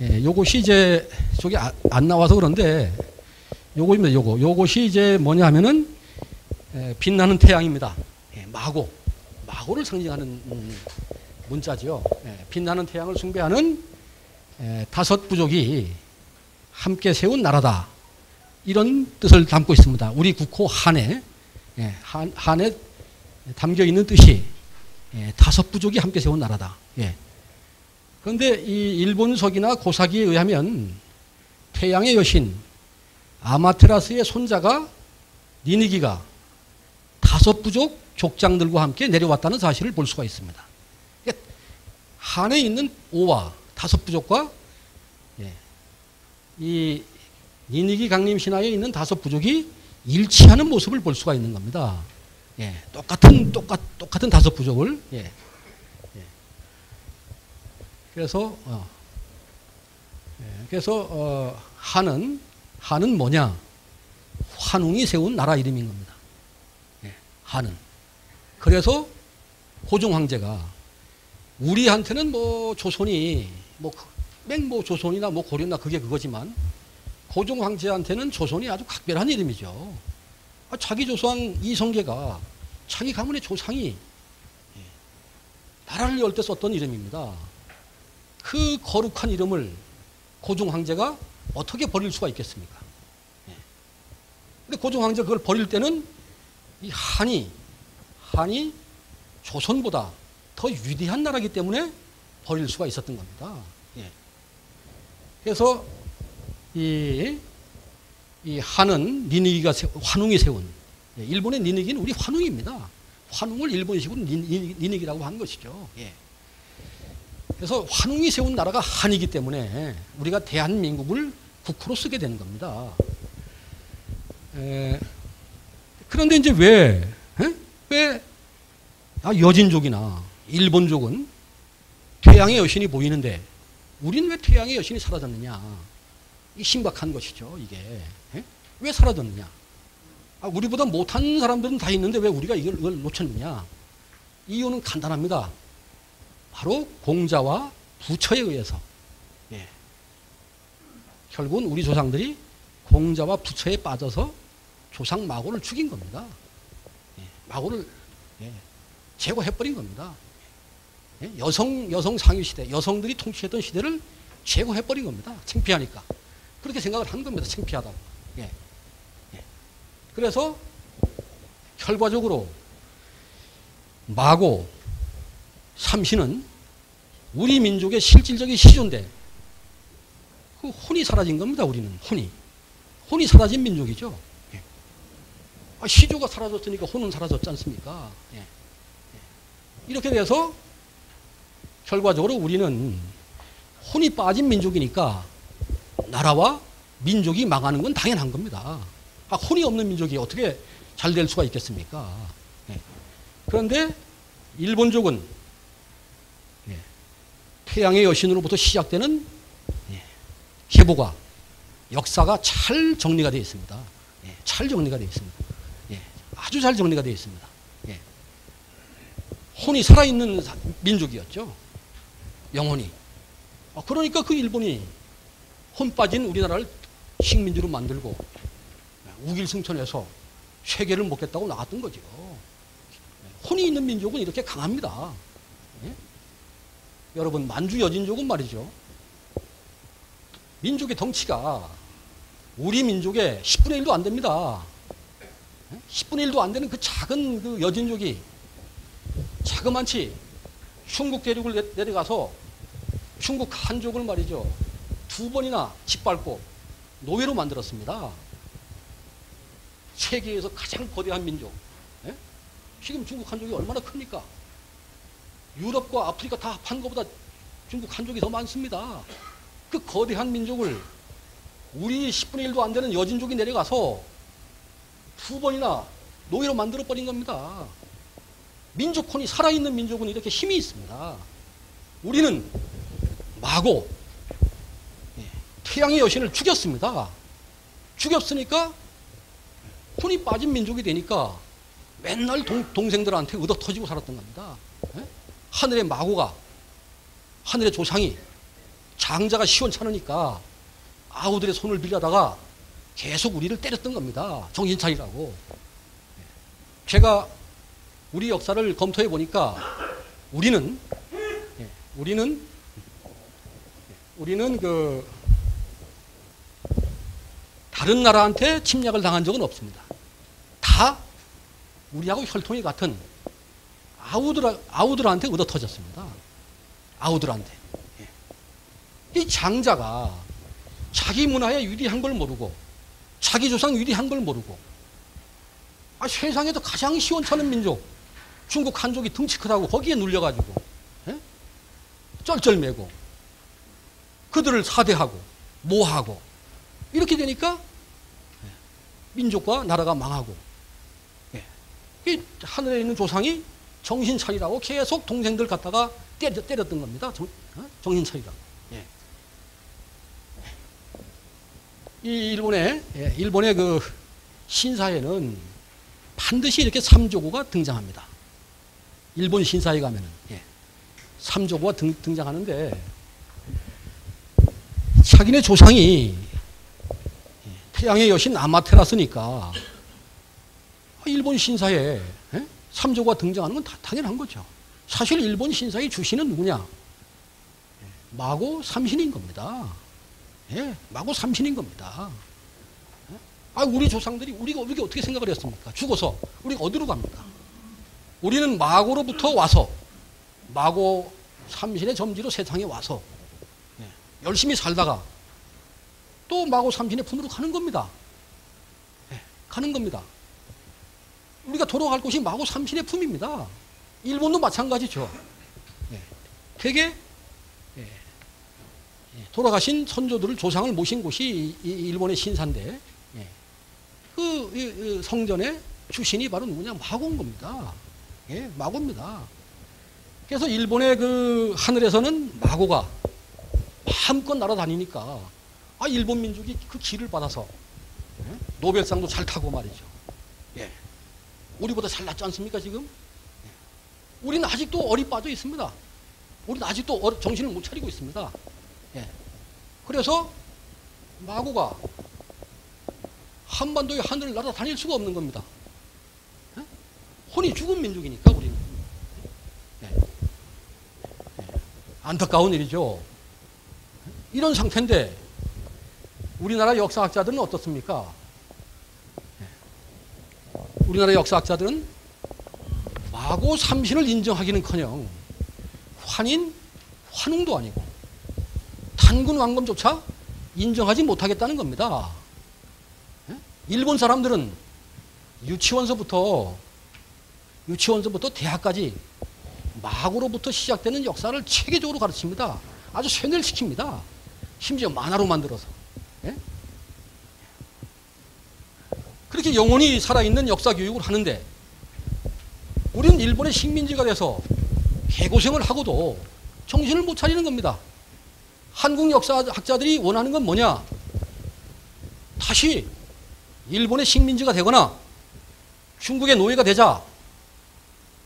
예, 요것이 이제 저기 아- 안 나와서 그런데 요거입니다. 요거 요것이 이제 뭐냐 하면은 예, 빛나는 태양입니다. 예, 마고 마고를 상징하는 음, 문자죠. 예, 빛나는 태양을 숭배하는 예, 다섯 부족이 함께 세운 나라다. 이런 뜻을 담고 있습니다. 우리 국호 한에 예, 한, 한에 담겨 있는 뜻이 예, 다섯 부족이 함께 세운 나라다. 예. 그런데 이 일본석이나 고사기에 의하면 태양의 여신 아마테라스의 손자가 니니기가 다섯 부족 족장들과 함께 내려왔다는 사실을 볼 수가 있습니다. 그러니까 한에 있는 오와 다섯 부족과 예, 이 니니기 강림 신화에 있는 다섯 부족이 일치하는 모습을 볼 수가 있는 겁니다. 예, 똑같은 똑같 똑같은 다섯 부족을 예, 예. 그래서 어, 예, 그래서 어, 한은 한은 뭐냐? 환웅이 세운 나라 이름인 겁니다. 예, 한은 그래서 고종 황제가 우리한테는 뭐 조선이 뭐 맹모 조선이나 뭐 고려나 그게 그거지만 고종 황제한테는 조선이 아주 각별한 이름이죠. 아, 자기 조상 이성계가 자기 가문의 조상이 예, 나라를 열 때 썼던 이름입니다. 그 거룩한 이름을 고종 황제가 어떻게 버릴 수가 있겠습니까? 예. 근데 고종 황제 그걸 버릴 때는 이 한이 한이 조선보다 더 위대한 나라기 때문에 버릴 수가 있었던 겁니다. 예. 그래서 이, 이 한은 니니기가 세- 환웅이 세운 예, 일본의 니니기는 우리 환웅입니다. 환웅을 일본식으로 니- 니- 니니 기라고 하는 것이죠. 예. 그래서 환웅이 세운 나라가 한이기 때문에 우리가 대한민국을 국호로 쓰게 되는 겁니다. 에, 그런데 이제 왜, 에? 왜 아, 여진족이나 일본족은 태양의 여신이 보이는데 우리는 왜 태양의 여신이 사라졌느냐? 이 심각한 것이죠, 이게. 에? 왜 사라졌느냐? 아, 우리보다 못한 사람들은 다 있는데 왜 우리가 이걸, 이걸 놓쳤느냐? 이유는 간단합니다. 바로 공자와 부처에 의해서. 예. 결국은 우리 조상들이 공자와 부처에 빠져서 조상 마고를 죽인 겁니다. 예. 마고를 예. 제거해버린 겁니다. 예. 여성, 여성 상위 시대, 여성들이 통치했던 시대를 제거해버린 겁니다. 창피하니까. 그렇게 생각을 한 겁니다. 창피하다고. 예. 예. 그래서 결과적으로 마고, 삼신은 우리 민족의 실질적인 시조인데 그 혼이 사라진 겁니다. 우리는 혼이 혼이 사라진 민족이죠. 예. 아, 시조가 사라졌으니까 혼은 사라졌지 않습니까? 예. 예. 이렇게 돼서 결과적으로 우리는 혼이 빠진 민족이니까 나라와 민족이 망하는 건 당연한 겁니다. 아, 혼이 없는 민족이 어떻게 잘 될 수가 있겠습니까? 예. 그런데 일본족은 예, 태양의 여신으로부터 시작되는 예, 계보가 역사가 잘 정리가 되어 있습니다. 예, 잘 정리가 되어 있습니다. 예, 아주 잘 정리가 되어 있습니다. 예. 혼이 살아있는 사- 민족이었죠. 영혼이. 아, 그러니까 그 일본이 혼 빠진 우리나라를 식민지로 만들고 우길승천해서 세계를 먹겠다고 나갔던 거죠. 혼이 있는 민족은 이렇게 강합니다. 예? 여러분 만주 여진족은 말이죠. 민족의 덩치가 우리 민족의 10분의 1도 안 됩니다. 예? 10분의 1도 안 되는 그 작은 그 여진족이 자그만치 중국 대륙을 내- 내려가서 중국 한족을 말이죠. 두 번이나 짓밟고 노예로 만들었습니다. 세계에서 가장 거대한 민족. 예? 지금 중국 한족이 얼마나 큽니까? 유럽과 아프리카 다 합한 것보다 중국 한족이 더 많습니다. 그 거대한 민족을 우리 10분의 1도 안 되는 여진족이 내려가서 두 번이나 노예로 만들어 버린 겁니다. 민족혼이 살아있는 민족은 이렇게 힘이 있습니다. 우리는 마고 예, 태양의 여신을 죽였습니다. 죽였으니까 혼이 빠진 민족이 되니까 맨날 동, 동생들한테 얻어 터지고 살았던 겁니다. 예? 하늘의 마고가 하늘의 조상이 장자가 시원찮으니까 아우들의 손을 빌려다가 계속 우리를 때렸던 겁니다. 정신 차리라고. 제가 우리 역사를 검토해 보니까 우리는 예, 우리는 우리는 그 다른 나라한테 침략을 당한 적은 없습니다. 다 우리하고 혈통이 같은 아우들 아우들한테 얻어 터졌습니다. 아우들한테. 예. 이 장자가 자기 문화에 유리한 걸 모르고 자기 조상 유리한 걸 모르고 아, 세상에서 가장 시원찮은 민족 중국 한족이 등치 크다고 거기에 눌려가지고 예? 쩔쩔매고 그들을 사대하고 모하고 이렇게 되니까 예, 민족과 나라가 망하고 예. 이 하늘에 있는 조상이 정신 차리라고 계속 동생들 갖다가 때려, 때렸던 겁니다. 정, 어? 정신 차리라고. 예. 이 일본의 예, 일본의 그 신사에는 반드시 이렇게 삼조고가 등장합니다. 일본 신사에 가면은 예. 삼조고가 등, 등장하는데 자기네 조상이 예, 태양의 여신 아마테라스니까 아, 일본 신사에 예? 삼조고가 등장하는 건 다 당연한 거죠. 사실 일본 신사의 주신은 누구냐? 예, 마고 삼신인 겁니다. 예, 마고 삼신인 겁니다. 예? 아, 우리 조상들이 우리가 우리가 어떻게 생각을 했습니까? 죽어서 우리가 어디로 갑니까? 우리는 마고로부터 와서 마고 삼신의 점지로 세상에 와서 예, 열심히 살다가 또 마고 삼신의 품으로 가는 겁니다. 예, 가는 겁니다. 우리가 돌아갈 곳이 마고 삼신의 품입니다. 일본도 마찬가지죠. 예, 되게 예, 예, 돌아가신 선조들을 조상을 모신 곳이 일본의 신사인데 예, 그 성전의 주신이 바로 누구냐 마고인 겁니다. 예, 마고입니다. 그래서 일본의 그 하늘에서는 마고가 마음껏 날아다니니까 아 일본 민족이 그 기를 받아서 예? 노벨상도 잘 타고 말이죠. 예. 우리보다 잘 났지 않습니까 지금? 예. 우리는 아직도 어리 빠져 있습니다. 우리는 아직도 어- 정신을 못 차리고 있습니다. 예. 그래서 마고가 한반도의 하늘을 날아다닐 수가 없는 겁니다. 예? 혼이 죽은 민족이니까 우리는. 예. 예. 안타까운 일이죠. 이런 상태인데 우리나라 역사학자들은 어떻습니까? 예. 우리나라 역사학자들은 마고 삼신을 인정하기는커녕 환인, 환웅도 아니고 단군 왕검조차 인정하지 못하겠다는 겁니다. 예? 일본 사람들은 유치원서부터 유치원서부터 대학까지 마고로부터 시작되는 역사를 체계적으로 가르칩니다. 아주 쇠뇌를 시킵니다. 심지어 만화로 만들어서. 예? 그렇게 영원히 살아있는 역사 교육을 하는데 우리는 일본의 식민지가 돼서 개고생을 하고도 정신을 못 차리는 겁니다. 한국 역사학자들이 원하는 건 뭐냐? 다시 일본의 식민지가 되거나 중국의 노예가 되자.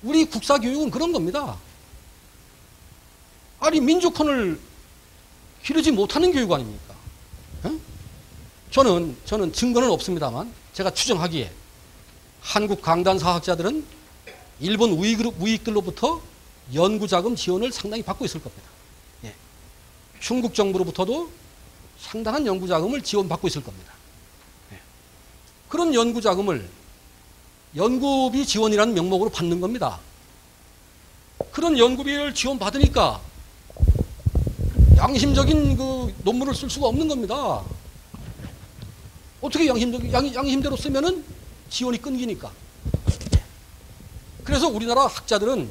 우리 국사 교육은 그런 겁니다. 아니 민족혼을 기르지 못하는 교육 아닙니까? 어? 저는 저는 증거는 없습니다만 제가 추정하기에 한국 강단 사학자들은 일본 우익, 우익들로부터 연구 자금 지원을 상당히 받고 있을 겁니다. 예. 중국 정부로부터도 상당한 연구 자금을 지원받고 있을 겁니다. 예. 그런 연구 자금을 연구비 지원이라는 명목으로 받는 겁니다. 그런 연구비를 지원받으니까 양심적인 그 논문을 쓸 수가 없는 겁니다. 어떻게 양심적, 양, 양심대로 쓰면은 지원이 끊기니까. 그래서 우리나라 학자들은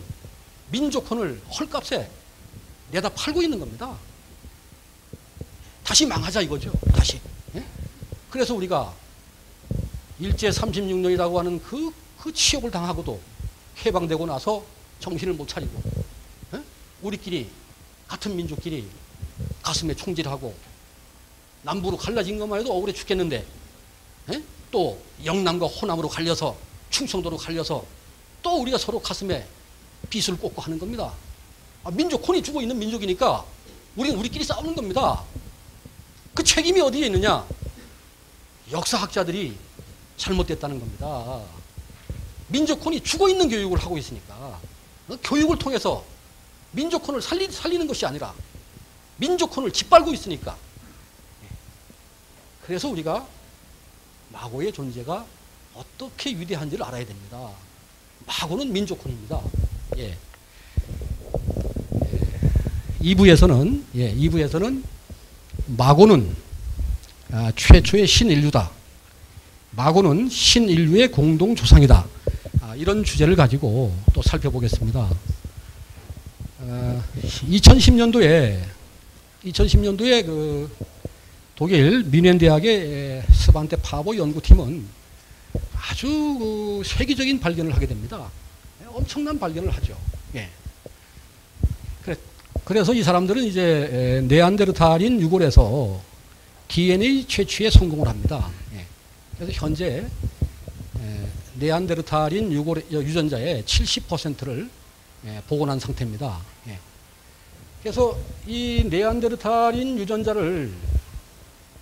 민족혼을 헐값에 내다 팔고 있는 겁니다. 다시 망하자 이거죠. 다시. 예? 그래서 우리가 일제 36년이라고 하는 그, 그 치욕을 당하고도 해방되고 나서 정신을 못 차리고 예? 우리끼리 같은 민족끼리 가슴에 총질하고 남부로 갈라진 것만 해도 억울해 죽겠는데 예? 또 영남과 호남으로 갈려서 충청도로 갈려서 또 우리가 서로 가슴에 빗을 꽂고 하는 겁니다. 아, 민족 혼이 죽어 있는 민족이니까 우리는 우리끼리 싸우는 겁니다. 그 책임이 어디에 있느냐? 역사학자들이 잘못됐다는 겁니다. 민족혼이 죽어 있는 교육을 하고 있으니까 어? 교육을 통해서 민족혼을 살리, 살리는 것이 아니라 민족혼을 짓밟고 있으니까 예. 그래서 우리가 마고의 존재가 어떻게 위대한지를 알아야 됩니다. 마고는 민족혼입니다. 예. 2부에서는 예, 2부에서는 마고는 아, 최초의 신인류다. 마고는 신인류의 공동 조상이다. 아, 이런 주제를 가지고 또 살펴보겠습니다. 아, 2010년도에 2010년도에 그 독일 미넨 대학의 스반테 파보 연구팀은 아주 그 세계적인 발견을 하게 됩니다. 엄청난 발견을 하죠. 예. 그래, 그래서 이 사람들은 이제 네안데르탈인 유골에서 DNA 채취에 성공을 합니다. 예. 그래서 현재 네안데르탈인 유골 유전자의 70%를 예, 복원한 상태입니다. 예. 그래서 이 네안데르탈인 유전자를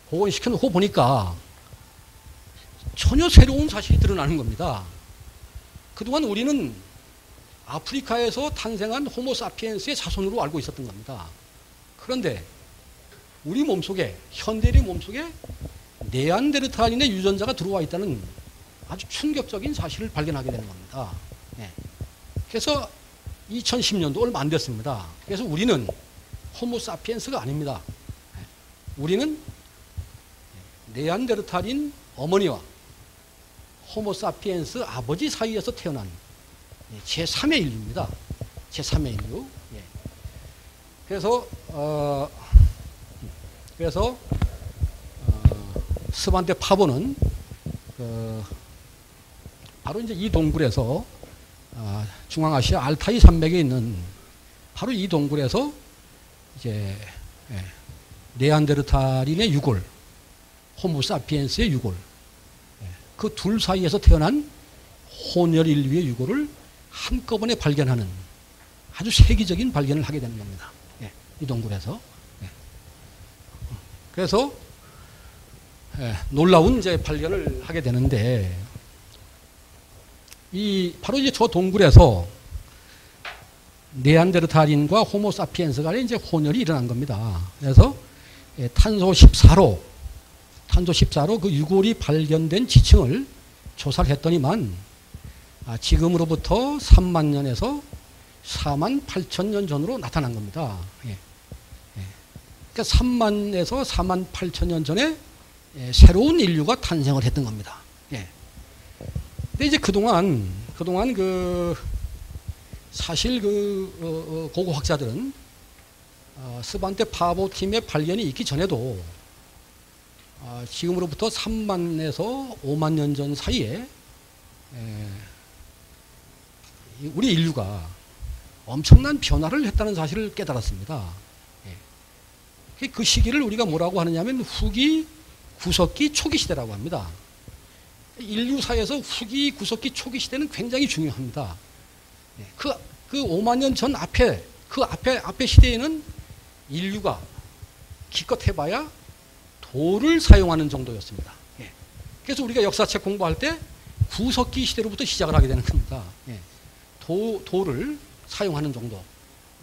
복원시켜 놓고 보니까 전혀 새로운 사실이 드러나는 겁니다. 그동안 우리는 아프리카에서 탄생한 호모사피엔스의 자손으로 알고 있었던 겁니다. 그런데 우리 몸속에 현대인의 몸속에 네안데르탈인의 유전자가 들어와 있다는 아주 충격적인 사실을 발견하게 되는 겁니다. 네. 그래서 2010년도 얼마 안 됐습니다. 그래서 우리는 호모사피엔스가 아닙니다. 네. 우리는 네안데르탈인 어머니와 호모사피엔스 아버지 사이에서 태어난 제3의 인류입니다. 제3의 인류. 예. 그래서 어, 그래서 어, 스반테 파보는 그 바로 이제 이 동굴에서 어, 중앙아시아 알타이 산맥에 있는 바로 이 동굴에서 이제 예, 네안데르탈인의 유골, 호모사피엔스의 유골, 예, 그둘 사이에서 태어난 혼혈 인류의 유골을 한꺼번에 발견하는 아주 세계적인 발견을 하게 되는 겁니다. 예, 이 동굴에서. 예. 그래서 예, 놀라운 이제 발견을 하게 되는데 이 바로 이제 저 동굴에서 네안데르탈인과 호모사피엔스 간에 이제 혼혈이 일어난 겁니다. 그래서 예, 탄소 14로 탄소 14로 그 유골이 발견된 지층을 조사를 했더니만 아, 지금으로부터 3만 년에서 4만 8천 년 전으로 나타난 겁니다. 예. 예. 그러니까 3만에서 4만 8천 년 전에 예, 새로운 인류가 탄생을 했던 겁니다. 예. 근데 이제 그동안 그동안 그 사실 그 어, 어, 고고학자들은 어, 스반테 파보 팀의 발견이 있기 전에도 어, 지금으로부터 3만에서 5만 년 전 사이에 에, 우리 인류가 엄청난 변화를 했다는 사실을 깨달았습니다. 예. 그 시기를 우리가 뭐라고 하느냐면 후기 구석기 초기 시대라고 합니다. 인류사에서 후기 구석기 초기 시대는 굉장히 중요합니다. 예. 그, 그 5만 년 전 앞에, 그 앞에, 앞에 시대에는 인류가 기껏 해봐야 돌을 사용하는 정도였습니다. 예. 그래서 우리가 역사책 공부할 때 구석기 시대로부터 시작을 하게 되는 겁니다. 예. 도, 돌을 사용하는 정도.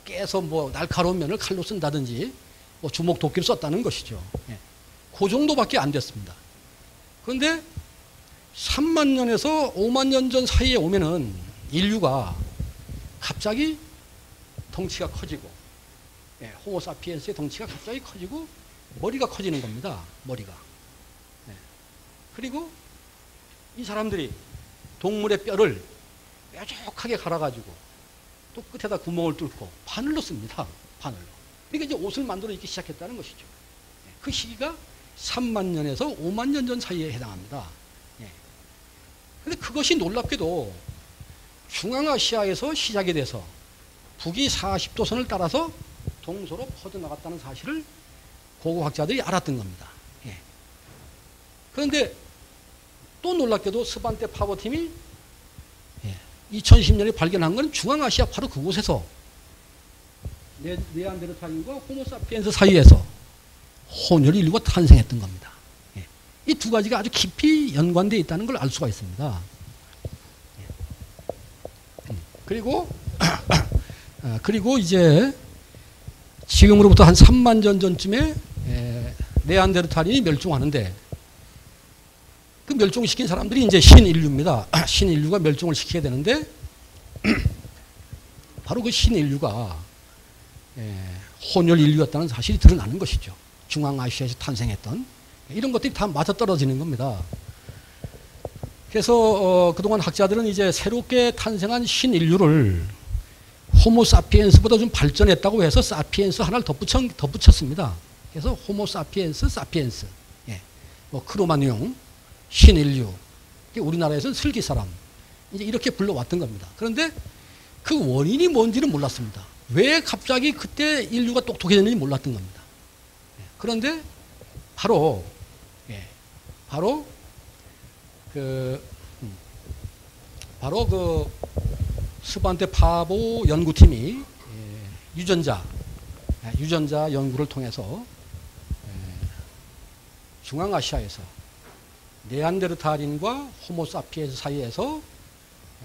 깨서 뭐 날카로운 면을 칼로 쓴다든지 뭐 주먹 도끼를 썼다는 것이죠. 예. 그 정도밖에 안 됐습니다. 그런데 3만 년에서 5만 년 전 사이에 오면은 인류가 갑자기 덩치가 커지고 예, 호모사피엔스의 덩치가 갑자기 커지고 머리가 커지는 겁니다. 머리가. 예. 그리고 이 사람들이 동물의 뼈를 뾰족하게 갈아가지고 또 끝에다 구멍을 뚫고 바늘로 씁니다. 바늘로. 그러니까 이제 옷을 만들어 입기 시작했다는 것이죠. 예, 그 시기가 3만 년에서 5만 년 전 사이에 해당합니다. 예. 근데 그것이 놀랍게도 중앙아시아에서 시작이 돼서 북위 40도선을 따라서 동서로 퍼져나갔다는 사실을 고고학자들이 알았던 겁니다. 예. 그런데 또 놀랍게도 스반테 파워팀이 2010년에 발견한 건 중앙아시아 바로 그곳에서 네, 네안데르탈인과 호모사피엔스 사이에서 혼혈 인류가 탄생했던 겁니다. 예. 이두 가지가 아주 깊이 연관되어 있다는 걸 알 수가 있습니다. 예. 음, 그리고 아, 그리고 이제 지금으로부터 한 3만 년 전쯤에 에, 네안데르탈인이 멸종하는데 그 멸종시킨 사람들이 이제 신인류입니다. 신인류가 멸종을 시키게 되는데 바로 그 신인류가 예, 혼혈 인류였다는 사실이 드러나는 것이죠. 중앙아시아에서 탄생했던 이런 것들이 다 맞아떨어지는 겁니다. 그래서 어, 그동안 학자들은 이제 새롭게 탄생한 신인류를 호모 사피엔스보다 좀 발전했다고 해서 사피엔스 하나를 덧붙여, 덧붙였습니다. 그래서 호모사피엔스, 사피엔스, 예, 뭐 크로마뇽, 신인류, 우리나라에서는 슬기 사람 이제 이렇게 불러왔던 겁니다. 그런데 그 원인이 뭔지는 몰랐습니다. 왜 갑자기 그때 인류가 똑똑해졌는지 몰랐던 겁니다. 예, 그런데 바로 예, 바로 그 음, 바로 그 스반테 파보 연구팀이 예, 유전자 예, 유전자 연구를 통해서 예, 중앙아시아에서 네안데르탈인과 호모사피엔스 사이에서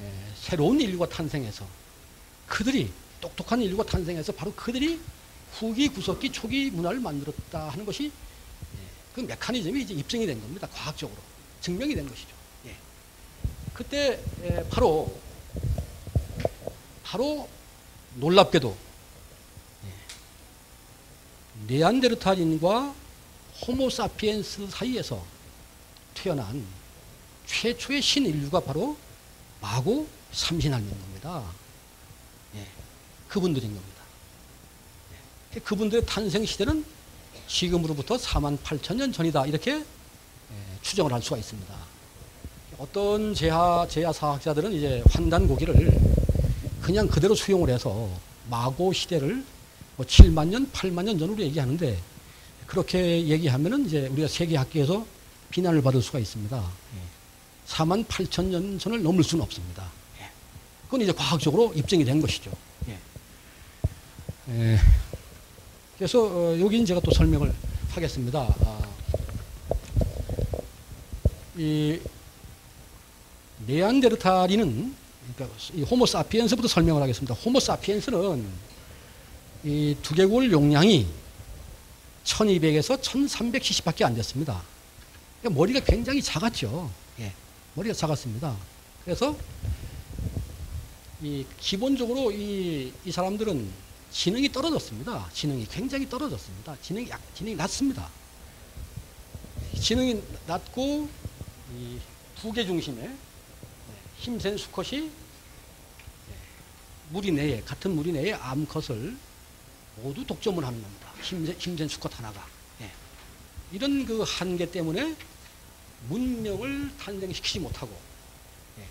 예, 새로운 인류가 탄생해서 그들이 똑똑한 인류가 탄생해서 바로 그들이 후기 구석기 초기 문화를 만들었다 하는 것이 예, 그 메커니즘이 이제 입증이 된 겁니다. 과학적으로 증명이 된 것이죠. 예. 그때 예, 바로 바로 놀랍게도 예, 네안데르탈인과 호모사피엔스 사이에서 태어난 최초의 신인류가 바로 마고 삼신할매인 겁니다. 예, 그분들인 겁니다. 예, 그분들의 탄생 시대는 지금으로부터 4만 8천 년 전이다 이렇게 예, 추정을 할 수가 있습니다. 어떤 제하 제야 사학자들은 이제 환단 고기를 그냥 그대로 수용을 해서 마고 시대를 뭐 7만 년, 8만 년 전으로 얘기하는데 그렇게 얘기하면은 이제 우리가 세계학계에서 비난을 받을 수가 있습니다. 4만 8천 년 전을 넘을 수는 없습니다. 예. 그건 이제 과학적으로 입증이 된 것이죠. 예. 예. 그래서 어, 여기는 제가 또 설명을 하겠습니다. 아, 이 네안데르탈인은 그러니까 이 호모사피엔스부터 설명을 하겠습니다. 호모사피엔스는 이 두개골 용량이 1200에서 1300cc밖에 안 됐습니다. 그러니까 머리가 굉장히 작았죠. 예, 머리가 작았습니다. 그래서 이 기본적으로 이, 이 사람들은 지능이 떨어졌습니다. 지능이 굉장히 떨어졌습니다. 지능이 약, 지능이 낮습니다. 지능이 낮고 이 부계 중심에 네, 힘센 수컷이 네, 무리 내에 같은 무리 내에 암컷을 모두 독점을 하는 겁니다. 힘센, 힘센 수컷 하나가. 예. 이런 그 한계 때문에 문명을 탄생시키지 못하고 예,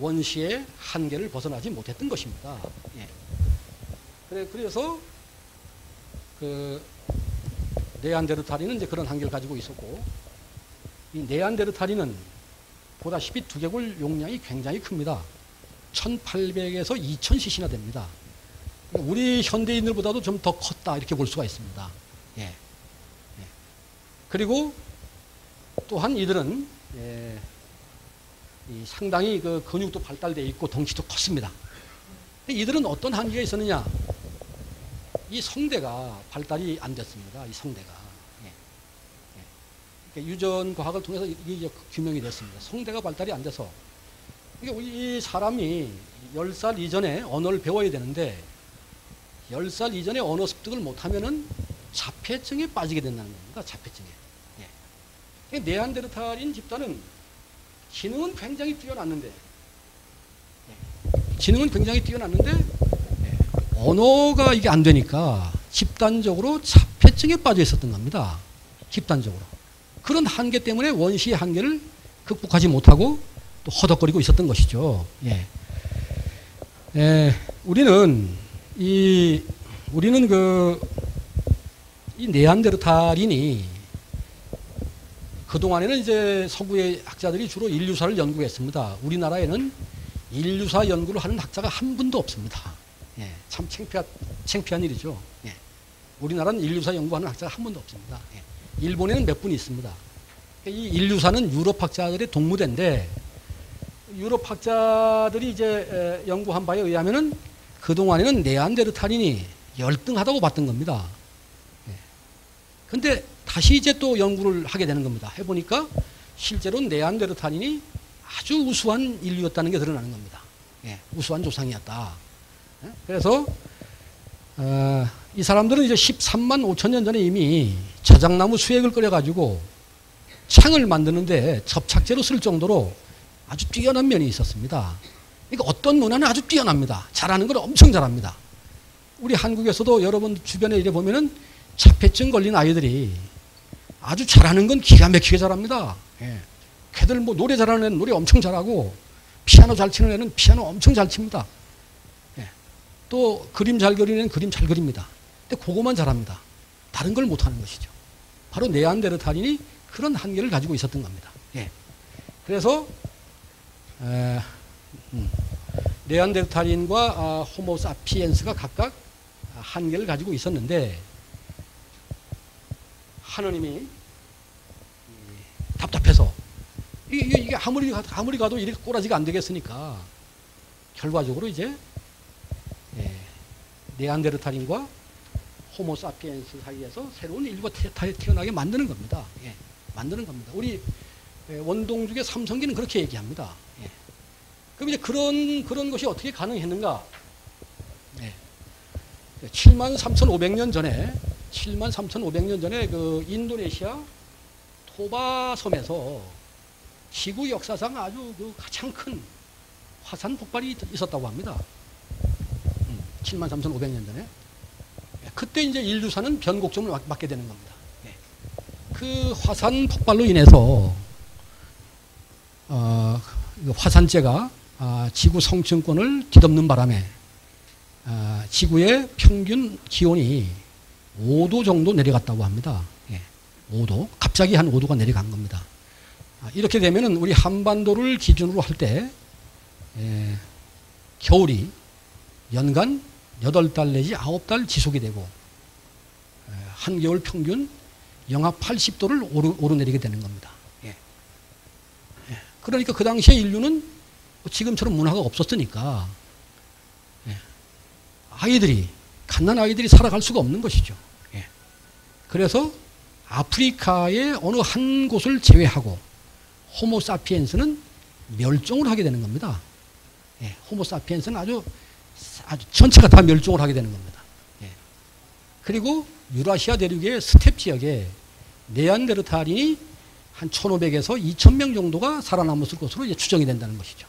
원시의 한계를 벗어나지 못했던 것입니다. 예. 그래 그래서 그 네안데르탈인은 이제 그런 한계를 가지고 있었고 이 네안데르탈인은 보다시피 두개골 용량이 굉장히 큽니다. 1800에서 2000cc나 됩니다. 우리 현대인들보다도 좀 더 컸다 이렇게 볼 수가 있습니다. 예. 예. 그리고 또한 이들은 예, 이 상당히 그 근육도 발달되어 있고 덩치도 컸습니다. 이들은 어떤 한계가 있었느냐? 이 성대가 발달이 안 됐습니다. 이 성대가. 그러니까 유전 과학을 통해서 이게 규명이 됐습니다. 성대가 발달이 안 돼서. 그러니까 이 사람이 10살 이전에 언어를 배워야 되는데 10살 이전에 언어 습득을 못하면은 자폐증에 빠지게 된다는 겁니다. 자폐증에. 예. 이 네안데르탈인 집단은 지능은 굉장히 뛰어났는데 예, 지능은 굉장히 뛰어났는데 예, 언어가 이게 안 되니까 집단적으로 자폐증에 빠져 있었던 겁니다. 집단적으로. 그런 한계 때문에 원시의 한계를 극복하지 못하고 또 허덕거리고 있었던 것이죠. 예. 예, 우리는 이 우리는 그 이 네안데르탈인이 그 동안에는 이제 서구의 학자들이 주로 인류사를 연구했습니다. 우리나라에는 인류사 연구를 하는 학자가 한 분도 없습니다. 예, 참 창피한 창피한 일이죠. 예. 우리나라는 인류사 연구하는 학자가 한 분도 없습니다. 예. 일본에는 몇분 있습니다. 이 인류사는 유럽 학자들의 동무대인데 유럽 학자들이 이제 에, 연구한 바에 의하면은 그 동안에는 네안데르탈인이 열등하다고 봤던 겁니다. 예. 근데 다시 이제 또 연구를 하게 되는 겁니다. 해보니까 실제로 네안데르탈인이 아주 우수한 인류였다는 게 드러나는 겁니다. 예, 우수한 조상이었다. 예, 그래서 어, 이 사람들은 이제 13만 5천 년 전에 이미 자작나무 수액을 끓여가지고 창을 만드는데 접착제로 쓸 정도로 아주 뛰어난 면이 있었습니다. 그러니까 어떤 문화는 아주 뛰어납니다. 잘하는 걸 엄청 잘합니다. 우리 한국에서도 여러분 주변에 이래 보면은 자폐증 걸린 아이들이 아주 잘하는 건 기가 막히게 잘합니다. 예. 걔들 뭐 노래 잘하는 애는 노래 엄청 잘하고 피아노 잘 치는 애는 피아노 엄청 잘 칩니다. 예. 또 그림 잘 그리는 애는 그림 잘 그립니다. 근데 그거만 잘합니다. 다른 걸 못하는 것이죠. 바로 네안데르탈인이 그런 한계를 가지고 있었던 겁니다. 예. 그래서 에, 음, 네안데르탈인과 아, 호모사피엔스가 각각 한계를 가지고 있었는데 하느님이 이, 답답해서 이게, 아무리 가- 아무리 가도 이렇게 꼬라지가 안 되겠으니까 결과적으로 이제 예, 네안데르탈인과 호모사피엔스 사이에서 새로운 인류가 태- 태- 태어나게 만드는 겁니다. 예, 만드는 겁니다. 우리 예, 원동죽의 삼성기는 그렇게 얘기합니다. 예. 그럼 이제 그런 그런 것이 어떻게 가능했는가? 예. 7만 3,500년 전에 7만 3,500년 전에 그 인도네시아 토바 섬에서 지구 역사상 아주 그 가장 큰 화산 폭발이 있었다고 합니다. 음, 7만 3,500년 전에. 예, 그때 이제 인류사는 변곡점을 맞- 맞게 되는 겁니다. 예. 그 화산 폭발로 인해서 어, 그 화산재가 아, 지구 성층권을 뒤덮는 바람에 아, 지구의 평균 기온이 5도 정도 내려갔다고 합니다. 예, 5도. 갑자기 한 5도가 내려간 겁니다. 아, 이렇게 되면은 우리 한반도를 기준으로 할 때, 예, 겨울이 연간 8달 내지 9달 지속이 되고, 예, 한겨울 평균 영하 80도를 오르, 오르내리게 되는 겁니다. 예. 예, 그러니까 그 당시에 인류는 지금처럼 문화가 없었으니까, 예, 아이들이, 갓난 아이들이 살아갈 수가 없는 것이죠. 예. 그래서 아프리카의 어느 한 곳을 제외하고 호모사피엔스는 멸종을 하게 되는 겁니다. 예, 호모사피엔스는 아주 아주 전체가 다 멸종을 하게 되는 겁니다. 예. 그리고 유라시아 대륙의 스텝 지역에 네안데르탈인이 한 1,500에서 2,000명 정도가 살아남았을 것으로 추정이 된다는 것이죠.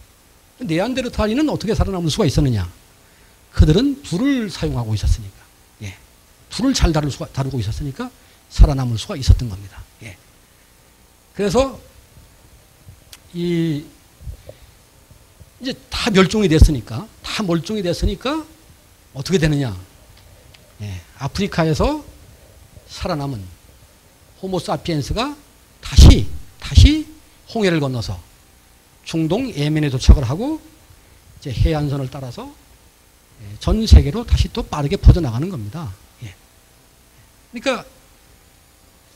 네안데르탈인은 어떻게 살아남을 수가 있었느냐? 그들은 불을 사용하고 있었으니까, 예. 불을 잘 다룰 수가, 다루고 있었으니까 살아남을 수가 있었던 겁니다. 예. 그래서 이 이제 다 멸종이 됐으니까 다 멸종이 됐으니까 어떻게 되느냐? 예, 아프리카에서 살아남은 호모사피엔스가 다시 다시 홍해를 건너서 중동 예멘에 도착을 하고 이제 해안선을 따라서 예, 전 세계로 다시 또 빠르게 퍼져나가는 겁니다. 예. 그러니까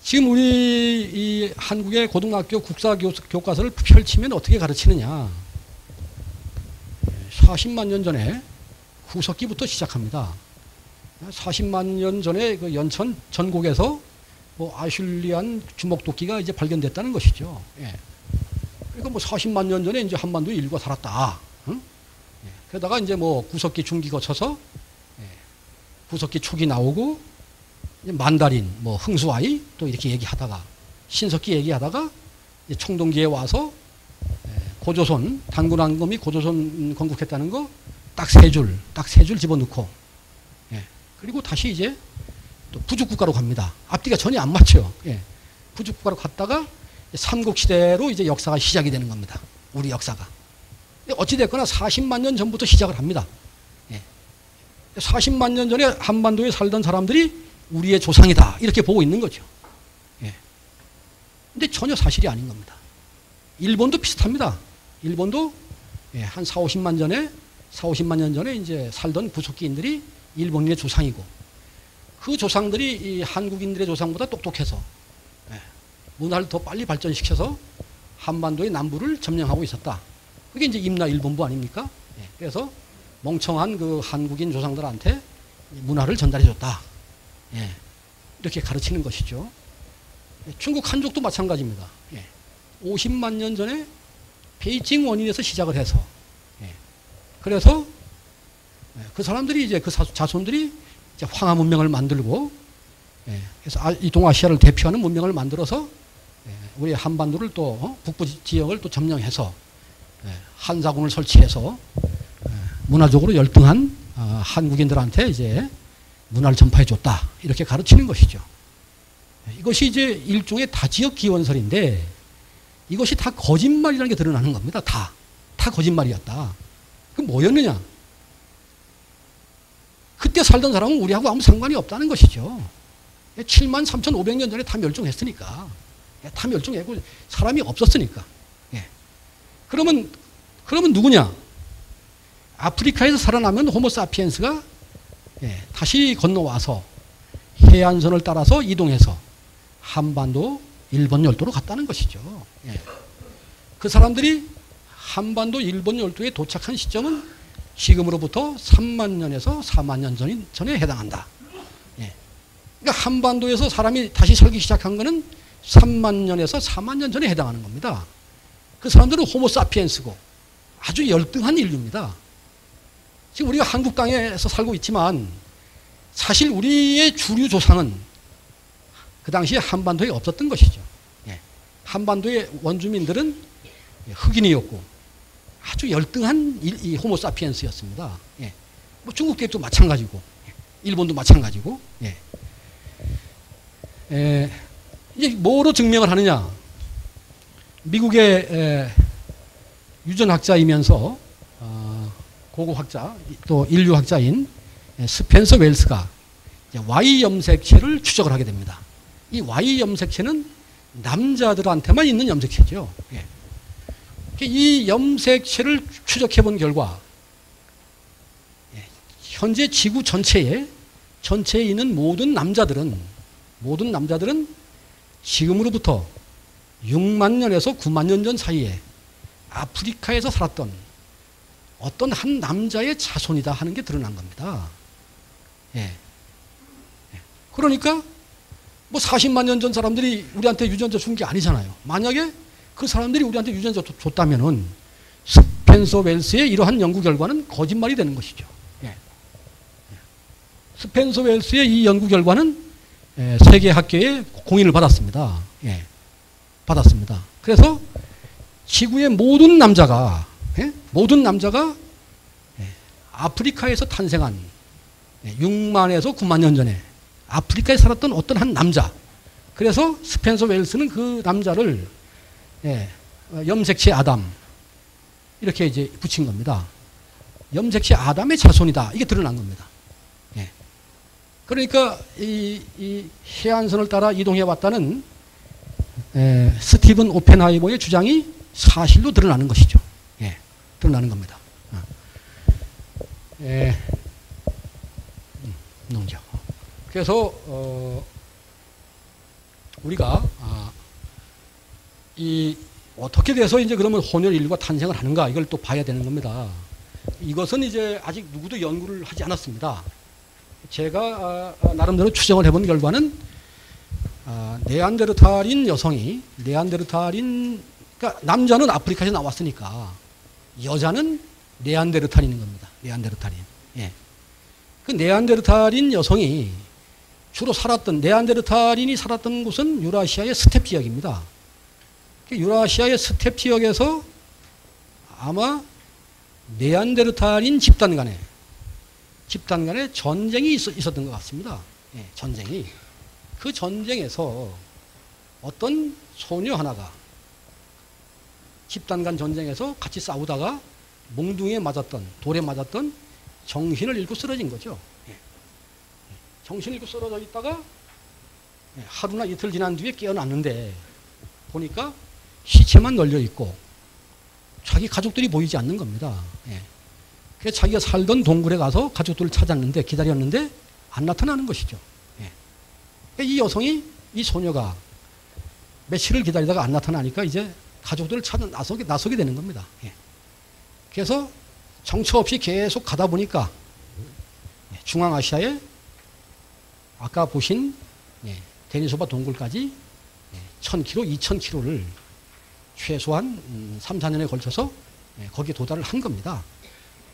지금 우리 이 한국의 고등학교 국사 교- 교과서를 펼치면 어떻게 가르치느냐? 40만 년 전에 구석기부터 시작합니다. 40만 년 전에 그 연천 전곡에서 뭐 아슐리안 주먹도끼가 이제 발견됐다는 것이죠. 예. 그러니까 뭐 40만 년 전에 이제 한반도에 인류가 살았다. 응? 예. 그러다가 이제 뭐 구석기 중기 거쳐서 예. 구석기 초기 나오고 만다린, 뭐 흥수아이 또 이렇게 얘기하다가 신석기 얘기하다가 청동기에 와서 예, 고조선 단군왕검이 고조선 건국했다는 거 딱 세 줄, 딱 세 줄 집어넣고 예. 그리고 다시 이제 또 부죽국가로 갑니다. 앞뒤가 전혀 안 맞죠. 예. 부죽국가로 갔다가 삼국시대로 이제 역사가 시작이 되는 겁니다. 우리 역사가. 어찌됐거나 40만 년 전부터 시작을 합니다. 예. 40만 년 전에 한반도에 살던 사람들이 우리의 조상이다. 이렇게 보고 있는 거죠. 예. 근데 전혀 사실이 아닌 겁니다. 일본도 비슷합니다. 일본도 예, 한 4, 50만 전에 4, 50만 년 전에 이제 살던 부속기인들이 일본인의 조상이고 그 조상들이 이 한국인들의 조상보다 똑똑해서 예, 문화를 더 빨리 발전시켜서 한반도의 남부를 점령하고 있었다. 그게 이제 임나 일본부 아닙니까? 예, 그래서 멍청한 그 한국인 조상들한테 문화를 전달해 줬다. 예, 이렇게 가르치는 것이죠. 예, 중국 한족도 마찬가지입니다. 예, 50만 년 전에 베이징 원인에서 시작을 해서 예, 그래서 예, 그 사람들이 이제 그 사- 자손들이 이제 황하 문명을 만들고 예, 그래서 아- 이 동아시아를 대표하는 문명을 만들어서 예, 우리 한반도를 또 어? 북부 지- 지역을 또 점령해서 예, 한사군을 설치해서 예, 문화적으로 열등한 아, 한국인들한테 이제 문화를 전파해 줬다 이렇게 가르치는 것이죠. 예, 이것이 이제 일종의 다 지역 기원설인데 이것이 다 거짓말이라는 게 드러나는 겁니다. 다. 다 거짓말이었다. 그 뭐였느냐? 그때 살던 사람은 우리하고 아무 상관이 없다는 것이죠. 7만 3,500년 전에 다 멸종했으니까. 예, 다 멸종했고 사람이 없었으니까. 예. 그러면 그러면 누구냐? 아프리카에서 살아남은 호모사피엔스가 예, 다시 건너와서 해안선을 따라서 이동해서 한반도 일본 열도로 갔다는 것이죠. 예. 그 사람들이 한반도 일본 열도에 도착한 시점은 지금으로부터 3만 년에서 4만 년 전이, 전에 해당한다. 예. 그러니까 한반도에서 사람이 다시 살기 시작한 것은 3만 년에서 4만 년 전에 해당하는 겁니다. 그 사람들은 호모사피엔스고 아주 열등한 인류입니다. 지금 우리가 한국 땅에서 살고 있지만 사실 우리의 주류 조상은 그 당시에 한반도에 없었던 것이죠. 예. 한반도의 원주민들은 흑인이었고 아주 열등한 호모사피엔스였습니다. 예. 뭐 중국계도 마찬가지고 예. 일본도 마찬가지고 예. 에, 이제 뭐로 증명을 하느냐? 미국의 에, 유전학자이면서 어, 고고학자 또 인류학자인 에, 스펜서 웰스가 Y 염색체를 추적을 하게 됩니다. 이 Y 염색체는 남자들한테만 있는 염색체죠. 예. 이 염색체를 추적해 본 결과 예, 현재 지구 전체에 전체에 있는 모든 남자들은 모든 남자들은 지금으로부터 6만 년에서 9만 년 전 사이에 아프리카에서 살았던 어떤 한 남자의 자손이다 하는 게 드러난 겁니다. 예. 예. 그러니까 뭐 40만 년 전 사람들이 우리한테 유전자 준 게 아니잖아요. 만약에 그 사람들이 우리한테 유전자 줬- 줬다면은 스펜서 웰스의 이러한 연구 결과는 거짓말이 되는 것이죠. 예. 예. 스펜서 웰스의 이 연구 결과는 예, 세계 학계에 공인을 받았습니다. 예. 받았습니다. 그래서 지구의 모든 남자가 예? 모든 남자가 예, 아프리카에서 탄생한 예, 6만에서 9만 년 전에 아프리카에 살았던 어떤 한 남자. 그래서 스펜서 웰스는 그 남자를 예, 어, 염색체 아담 이렇게 이제 붙인 겁니다. 염색체 아담의 자손이다. 이게 드러난 겁니다. 예. 그러니까 이, 이 해안선을 따라 이동해 왔다는 에, 스티븐 오펜하이머의 주장이 사실로 드러나는 것이죠. 예, 드러나는 겁니다. 어. 예, 음, 농죠. 그래서 어, 우리가 아, 이 어떻게 돼서 이제 그러면 혼혈 인류가 탄생을 하는가 이걸 또 봐야 되는 겁니다. 이것은 이제 아직 누구도 연구를 하지 않았습니다. 제가 아, 아, 나름대로 추정을 해본 결과는 아, 네안데르탈인 여성이 네안데르탈인 그러니까 남자는 아프리카에서 나왔으니까 여자는 네안데르탈인인 겁니다. 네안데르탈인. 예. 그 네안데르탈인 여성이 주로 살았던 네안데르탈인이 살았던 곳은 유라시아의 스텝 지역입니다. 그 유라시아의 스텝 지역에서 아마 네안데르탈인 집단 간에 집단 간에 전쟁이 있, 있었던 것 같습니다. 예, 전쟁이. 그 전쟁에서 어떤 소녀 하나가 집단 간 전쟁에서 같이 싸우다가 몽둥이에 맞았던 돌에 맞았던 정신을 잃고 쓰러진 거죠. 예. 정신을 잃고 쓰러져 있다가 예, 하루나 이틀 지난 뒤에 깨어났는데 보니까 시체만 널려 있고 자기 가족들이 보이지 않는 겁니다. 예. 자기가 살던 동굴에 가서 가족들을 찾았는데 기다렸는데 안 나타나는 것이죠. 예. 이 여성이 이 소녀가 며칠을 기다리다가 안 나타나니까 이제 가족들을 찾아 나서게, 나서게 되는 겁니다. 예. 그래서 정처 없이 계속 가다 보니까 예, 중앙아시아에 아까 보신 예, 데니소바 동굴까지 1000km, 2000km를 최소한 음, 3, 4년에 걸쳐서 예, 거기에 도달을 한 겁니다.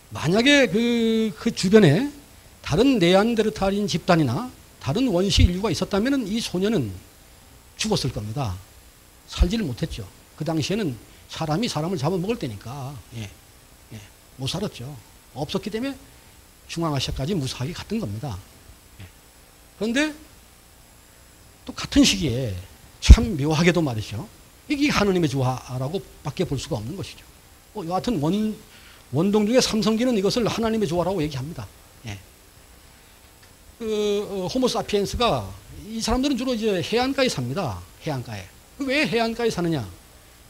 만약에 그, 그 주변에 다른 네안데르탈인 집단이나 다른 원시 인류가 있었다면 이 소녀는 죽었을 겁니다. 살지를 못했죠. 그 당시에는 사람이 사람을 잡아먹을 때니까 예, 예, 못 살았죠. 없었기 때문에 중앙아시아까지 무사하게 갔던 겁니다. 예. 그런데 또 같은 시기에 참 묘하게도 말이죠. 이게 하느님의 조화라고 밖에 볼 수가 없는 것이죠. 뭐 여하튼 원, 원동 중에 삼성기는 이것을 하나님의 조화라고 얘기합니다. 예. 그, 어, 호모사피엔스가 이 사람들은 주로 이제 해안가에 삽니다. 해안가에. 왜 해안가에 사느냐?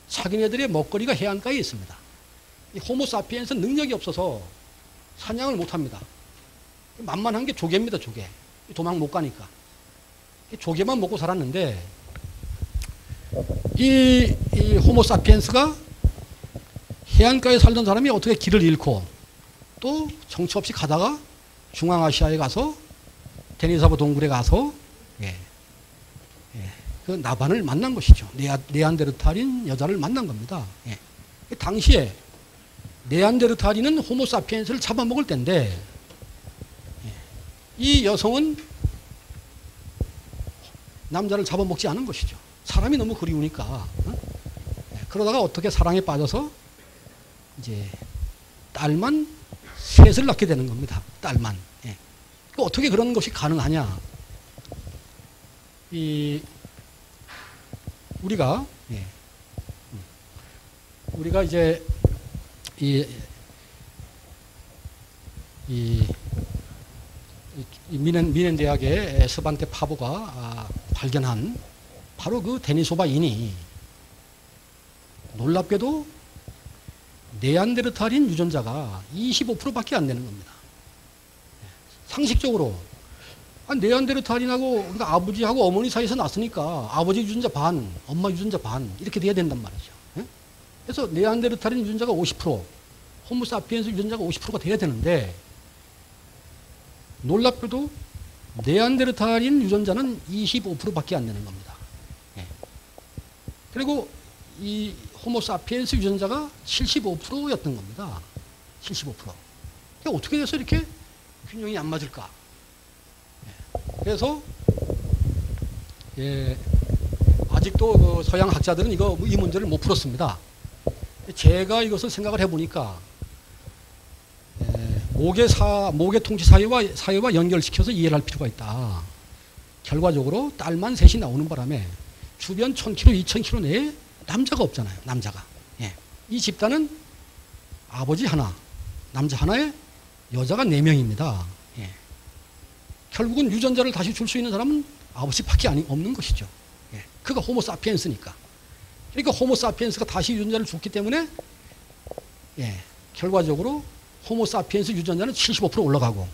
사기네들의 먹거리가 해안가에 있습니다. 이 호모사피엔스는 능력이 없어서 사냥을 못 합니다. 만만한 게 조개입니다, 조개. 도망 못 가니까. 조개만 먹고 살았는데, 이, 이 호모사피엔스가 해안가에 살던 사람이 어떻게 길을 잃고 또 정처 없이 가다가 중앙아시아에 가서 데니사브 동굴에 가서 예, 예, 그 나반을 만난 것이죠. 네안데르탈인 여자를 만난 겁니다. 예. 당시에 네안데르탈인은 호모사피엔스를 잡아먹을 때인데 예, 이 여성은 남자를 잡아먹지 않은 것이죠. 사람이 너무 그리우니까 어? 예, 그러다가 어떻게 사랑에 빠져서 이제 딸만 셋을 낳게 되는 겁니다. 딸만. 예. 그 어떻게 그런 것이 가능하냐? 이 우리가 예. 우리가 이제 이, 이, 이 미넨 미넨 대학의 스반테 파보가 아, 발견한 바로 그 데니소바인이 놀랍게도 네안데르탈인 유전자가 25%밖에 안 되는 겁니다. 상식적으로 아, 네안데르탈인하고 그러니까 아버지하고 어머니 사이에서 났으니까 아버지 유전자 반, 엄마 유전자 반 이렇게 돼야 된단 말이죠. 예? 그래서 네안데르탈인 유전자가 50%, 호모사피엔스 유전자가 50%가 돼야 되는데 놀랍게도 네안데르탈인 유전자는 25%밖에 안 되는 겁니다. 예. 그리고 이 호모사피엔스 유전자가 75%였던 겁니다. 75%. 그러니까 어떻게 돼서 이렇게 균형이 안 맞을까? 예. 그래서 예, 아직도 그 서양 학자들은 이거 이 문제를 못 풀었습니다. 제가 이것을 생각을 해보니까 예, 모계 사 모계 통치 사회와 사회와 연결시켜서 이해를 할 필요가 있다. 결과적으로 딸만 셋이 나오는 바람에 주변 1000km, 2000km 내에 남자가 없잖아요. 남자가. 예. 이 집단은 아버지 하나, 남자 하나에 여자가 네 명입니다. 예. 결국은 유전자를 다시 줄 수 있는 사람은 아버지밖에 아니 없는 것이죠. 예. 그가 호모사피엔스니까. 그러니까 호모사피엔스가 다시 유전자를 줬기 때문에 예. 결과적으로 호모사피엔스 유전자는 75% 올라가고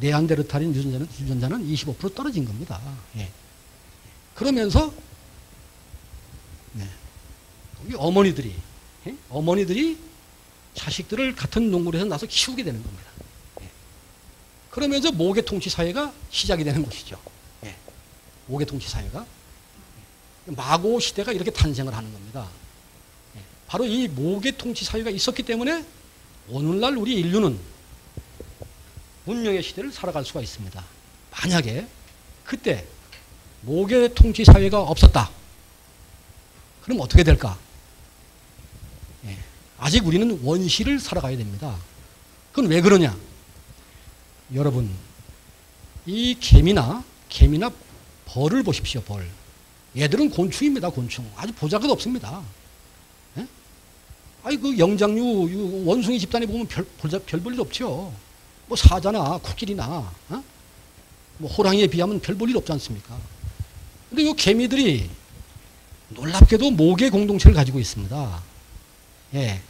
네안데르탈인 유전자는, 유전자는 25% 떨어진 겁니다. 예. 그러면서 네. 우리 어머니들이 예? 어머니들이 자식들을 같은 동굴에서 나서 키우게 되는 겁니다. 예. 그러면서 모계 통치 사회가 시작이 되는 것이죠. 예. 모계 통치 사회가 마고 시대가 이렇게 탄생을 하는 겁니다. 예. 바로 이 모계 통치 사회가 있었기 때문에 오늘날 우리 인류는 문명의 시대를 살아갈 수가 있습니다. 만약에 그때 모계 통치 사회가 없었다. 그럼 어떻게 될까? 예, 아직 우리는 원시를 살아가야 됩니다. 그건 왜 그러냐? 여러분, 이 개미나 개미나 벌을 보십시오. 벌. 얘들은 곤충입니다. 곤충. 아주 보잘것 없습니다. 예? 아니 그 영장류 이 원숭이 집단에 보면 별 별 볼일 없죠. 뭐 사자나 코끼리나 어? 뭐 호랑이에 비하면 별 볼 일 없지 않습니까? 근데 이 개미들이 놀랍게도 모계 공동체를 가지고 있습니다. 예,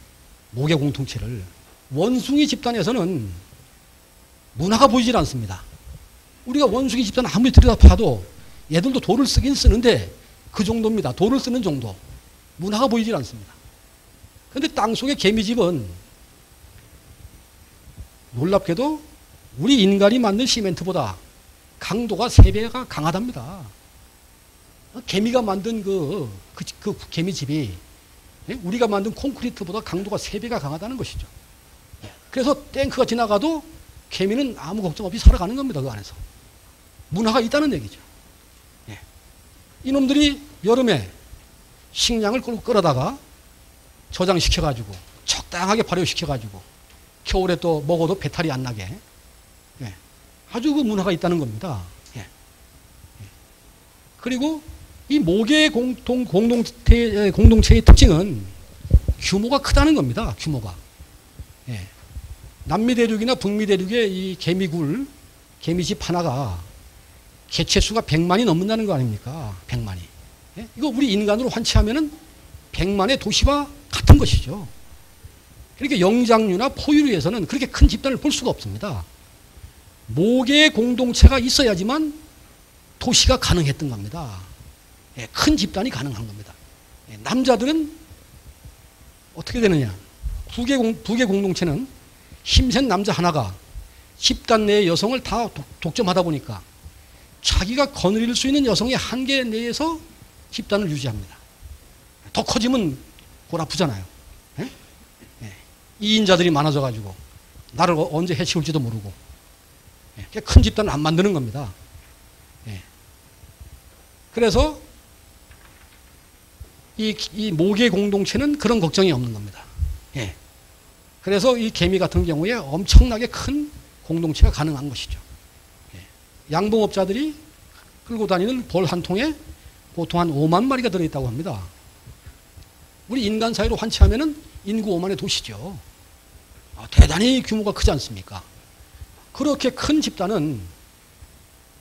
모계 공동체를 원숭이 집단에서는 문화가 보이질 않습니다. 우리가 원숭이 집단 아무리 들여다봐도 얘들도 돌을 쓰긴 쓰는데 그 정도입니다. 돌을 쓰는 정도. 문화가 보이질 않습니다. 그런데 땅속의 개미집은 놀랍게도 우리 인간이 만든 시멘트보다 강도가 세배가 강하답니다. 개미가 만든 그, 그, 그 개미집이 예? 우리가 만든 콘크리트보다 강도가 세배가 강하다는 것이죠. 그래서 탱크가 지나가도 개미는 아무 걱정 없이 살아가는 겁니다. 그 안에서. 문화가 있다는 얘기죠. 예. 이놈들이 여름에 식량을 끌어다가 저장시켜가지고 적당하게 발효시켜가지고 겨울에 또 먹어도 배탈이 안 나게 예. 아주 그 문화가 있다는 겁니다. 예. 예. 그리고 이 모계 공동, 공동체, 공동체의 특징은 규모가 크다는 겁니다. 규모가. 예. 남미 대륙이나 북미 대륙의 이 개미굴, 개미집 하나가 개체수가 100만이 넘는다는 거 아닙니까? 100만이. 예? 이거 우리 인간으로 환치하면은 100만의 도시와 같은 것이죠. 그러니까 영장류나 포유류에서는 그렇게 큰 집단을 볼 수가 없습니다. 모계 공동체가 있어야지만 도시가 가능했던 겁니다. 예, 큰 집단이 가능한 겁니다. 예, 남자들은 어떻게 되느냐? 부계, 공, 부계 공동체는 힘센 남자 하나가 집단 내의 여성을 다 독, 독점하다 보니까 자기가 거느릴 수 있는 여성의 한계 내에서 집단을 유지합니다. 더 커지면 골 아프잖아요. 예? 예. 이인자들이 많아져가지고 나를 어- 언제 해치울지도 모르고 예. 큰 집단을 안 만드는 겁니다. 예. 그래서 이, 이 모계 공동체는 그런 걱정이 없는 겁니다. 예. 그래서 이 개미 같은 경우에 엄청나게 큰 공동체가 가능한 것이죠. 예. 양봉업자들이 끌고 다니는 벌 한 통에 보통 한 5만 마리가 들어있다고 합니다. 우리 인간 사회로 환치하면은 인구 5만의 도시죠. 아, 대단히 규모가 크지 않습니까? 그렇게 큰 집단은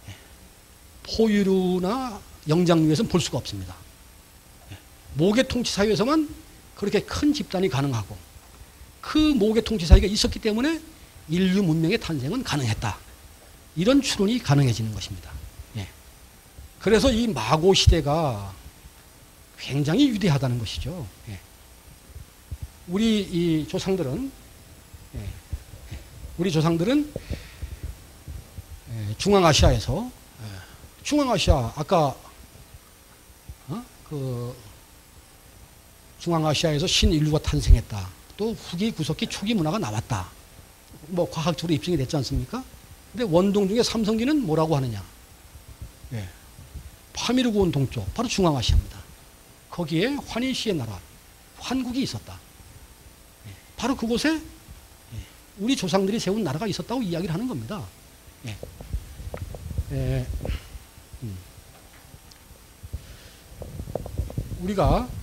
예, 포유류나 영장류에서는 볼 수가 없습니다. 예, 모계 통치 사회에서만 그렇게 큰 집단이 가능하고 그 모계 통치 사회가 있었기 때문에 인류 문명의 탄생은 가능했다. 이런 추론이 가능해지는 것입니다. 예. 그래서 이 마고 시대가 굉장히 위대하다는 것이죠. 예. 우리 이 조상들은 예, 예, 우리 조상들은 예, 중앙아시아에서 예, 중앙아시아 아까 어? 그 중앙아시아에서 신인류가 탄생했다. 또 후기 구석기 초기 문화가 나왔다. 뭐 과학적으로 입증이 됐지 않습니까? 근데 원동 중에 삼성기는 뭐라고 하느냐? 예. 파미르고온 동쪽, 바로 중앙아시아입니다. 거기에 환희시의 나라, 환국이 있었다. 예. 바로 그곳에 예, 우리 조상들이 세운 나라가 있었다고 이야기를 하는 겁니다. 예. 예. 음. 우리가 음.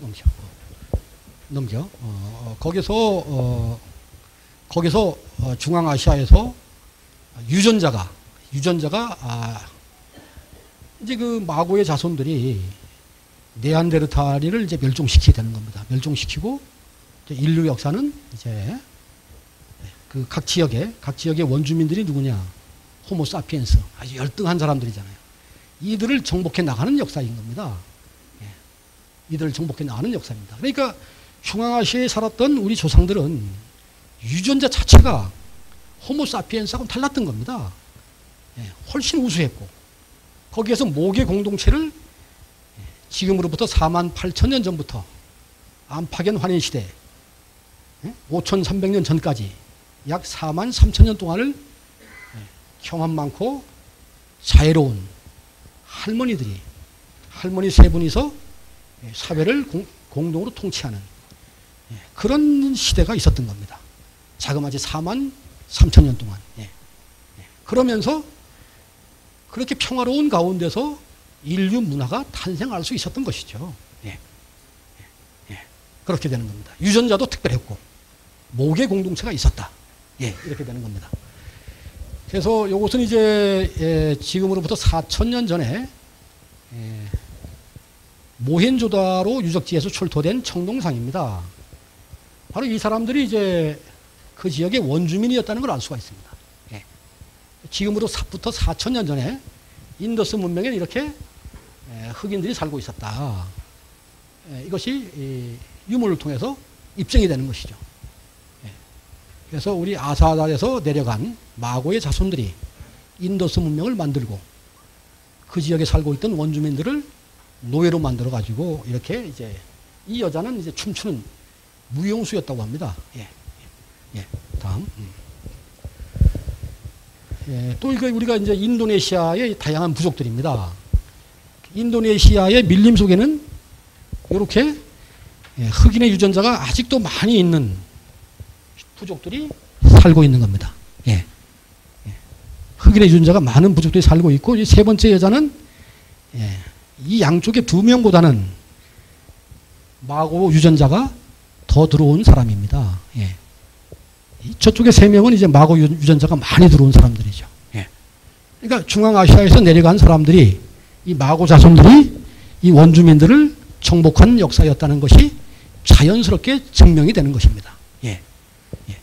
넘겨. 넘겨. 어, 어, 거기서 어, 거기서 어, 중앙아시아에서 유전자가 유전자가 아, 이제 그 마고의 자손들이 네안데르탈인을 이제 멸종시키게 되는 겁니다. 멸종시키고 인류 역사는 이제 그 각 지역에 각 지역의 원주민들이 누구냐 호모 사피엔스 아주 열등한 사람들이잖아요. 이들을 정복해 나가는 역사인 겁니다. 예. 이들을 정복해 나가는 역사입니다. 그러니까 중앙아시아에 살았던 우리 조상들은 유전자 자체가 호모 사피엔스하고는 달랐던 겁니다. 예, 훨씬 우수했고 거기에서 모계 공동체를 예, 지금으로부터 4만 8천 년 전부터 암파견 환인 시대 예, 5,300년 전까지 약 4만 3천 년 동안을 예, 경험 많고 자애로운 할머니들이 할머니 세 분이서 예, 사회를 공, 공동으로 통치하는 예, 그런 시대가 있었던 겁니다. 자그마치 4만 3천 년 동안. 예. 예. 그러면서 그렇게 평화로운 가운데서 인류 문화가 탄생할 수 있었던 것이죠. 그렇게 되는 겁니다. 유전자도 특별했고 목의 공동체가 있었다. 예, 이렇게 되는 겁니다. 그래서 이것은 이제 예, 지금으로부터 4천 년 전에 예, 모헨조다로 유적지에서 출토된 청동상입니다. 바로 이 사람들이 이제 그 지역의 원주민이었다는 걸 알 수가 있습니다. 예. 지금으로부터 4천 년 전에 인더스 문명에 이렇게 예, 흑인들이 살고 있었다. 예, 이것이 이 유물을 통해서 입증이 되는 것이죠. 예. 그래서 우리 아사달에서 내려간 마고의 자손들이 인더스 문명을 만들고 그 지역에 살고 있던 원주민들을 노예로 만들어 가지고 이렇게 이제 이 여자는 이제 춤추는 무용수였다고 합니다. 예. 예. 다음. 음. 예. 또 이거 우리가 이제 인도네시아의 다양한 부족들입니다. 인도네시아의 밀림 속에는 이렇게 예, 흑인의 유전자가 아직도 많이 있는 부족들이 살고 있는 겁니다. 예. 예. 흑인의 유전자가 많은 부족들이 살고 있고 이세 번째 여자는 예, 이 양쪽에 두 명보다는 마고 유전자가 더 들어온 사람입니다. 예. 이 저쪽에 세 명은 이제 마고 유- 유전자가 많이 들어온 사람들이죠. 예. 그러니까 중앙아시아에서 내려간 사람들이 이 마고 자손들이 이 원주민들을 정복한 역사였다는 것이 자연스럽게 증명이 되는 것입니다. 예. 예.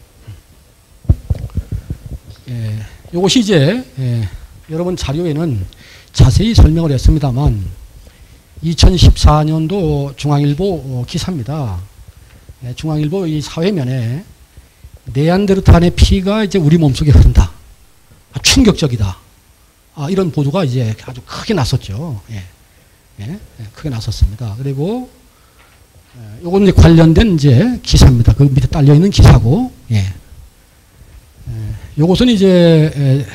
예. 이것이 이제 예, 여러분 자료에는 자세히 설명을 했습니다만 2014년도 중앙일보 어, 기사입니다. 예, 중앙일보 이 사회면에 네안데르탈의 피가 이제 우리 몸속에 흐른다. 아, 충격적이다. 아, 이런 보도가 이제 아주 크게 났었죠. 예. 예, 예, 크게 났었습니다. 그리고 예, 요건 이제 관련된 이제 기사입니다. 그 밑에 딸려 있는 기사고, 예. 예, 요것은 이제 에,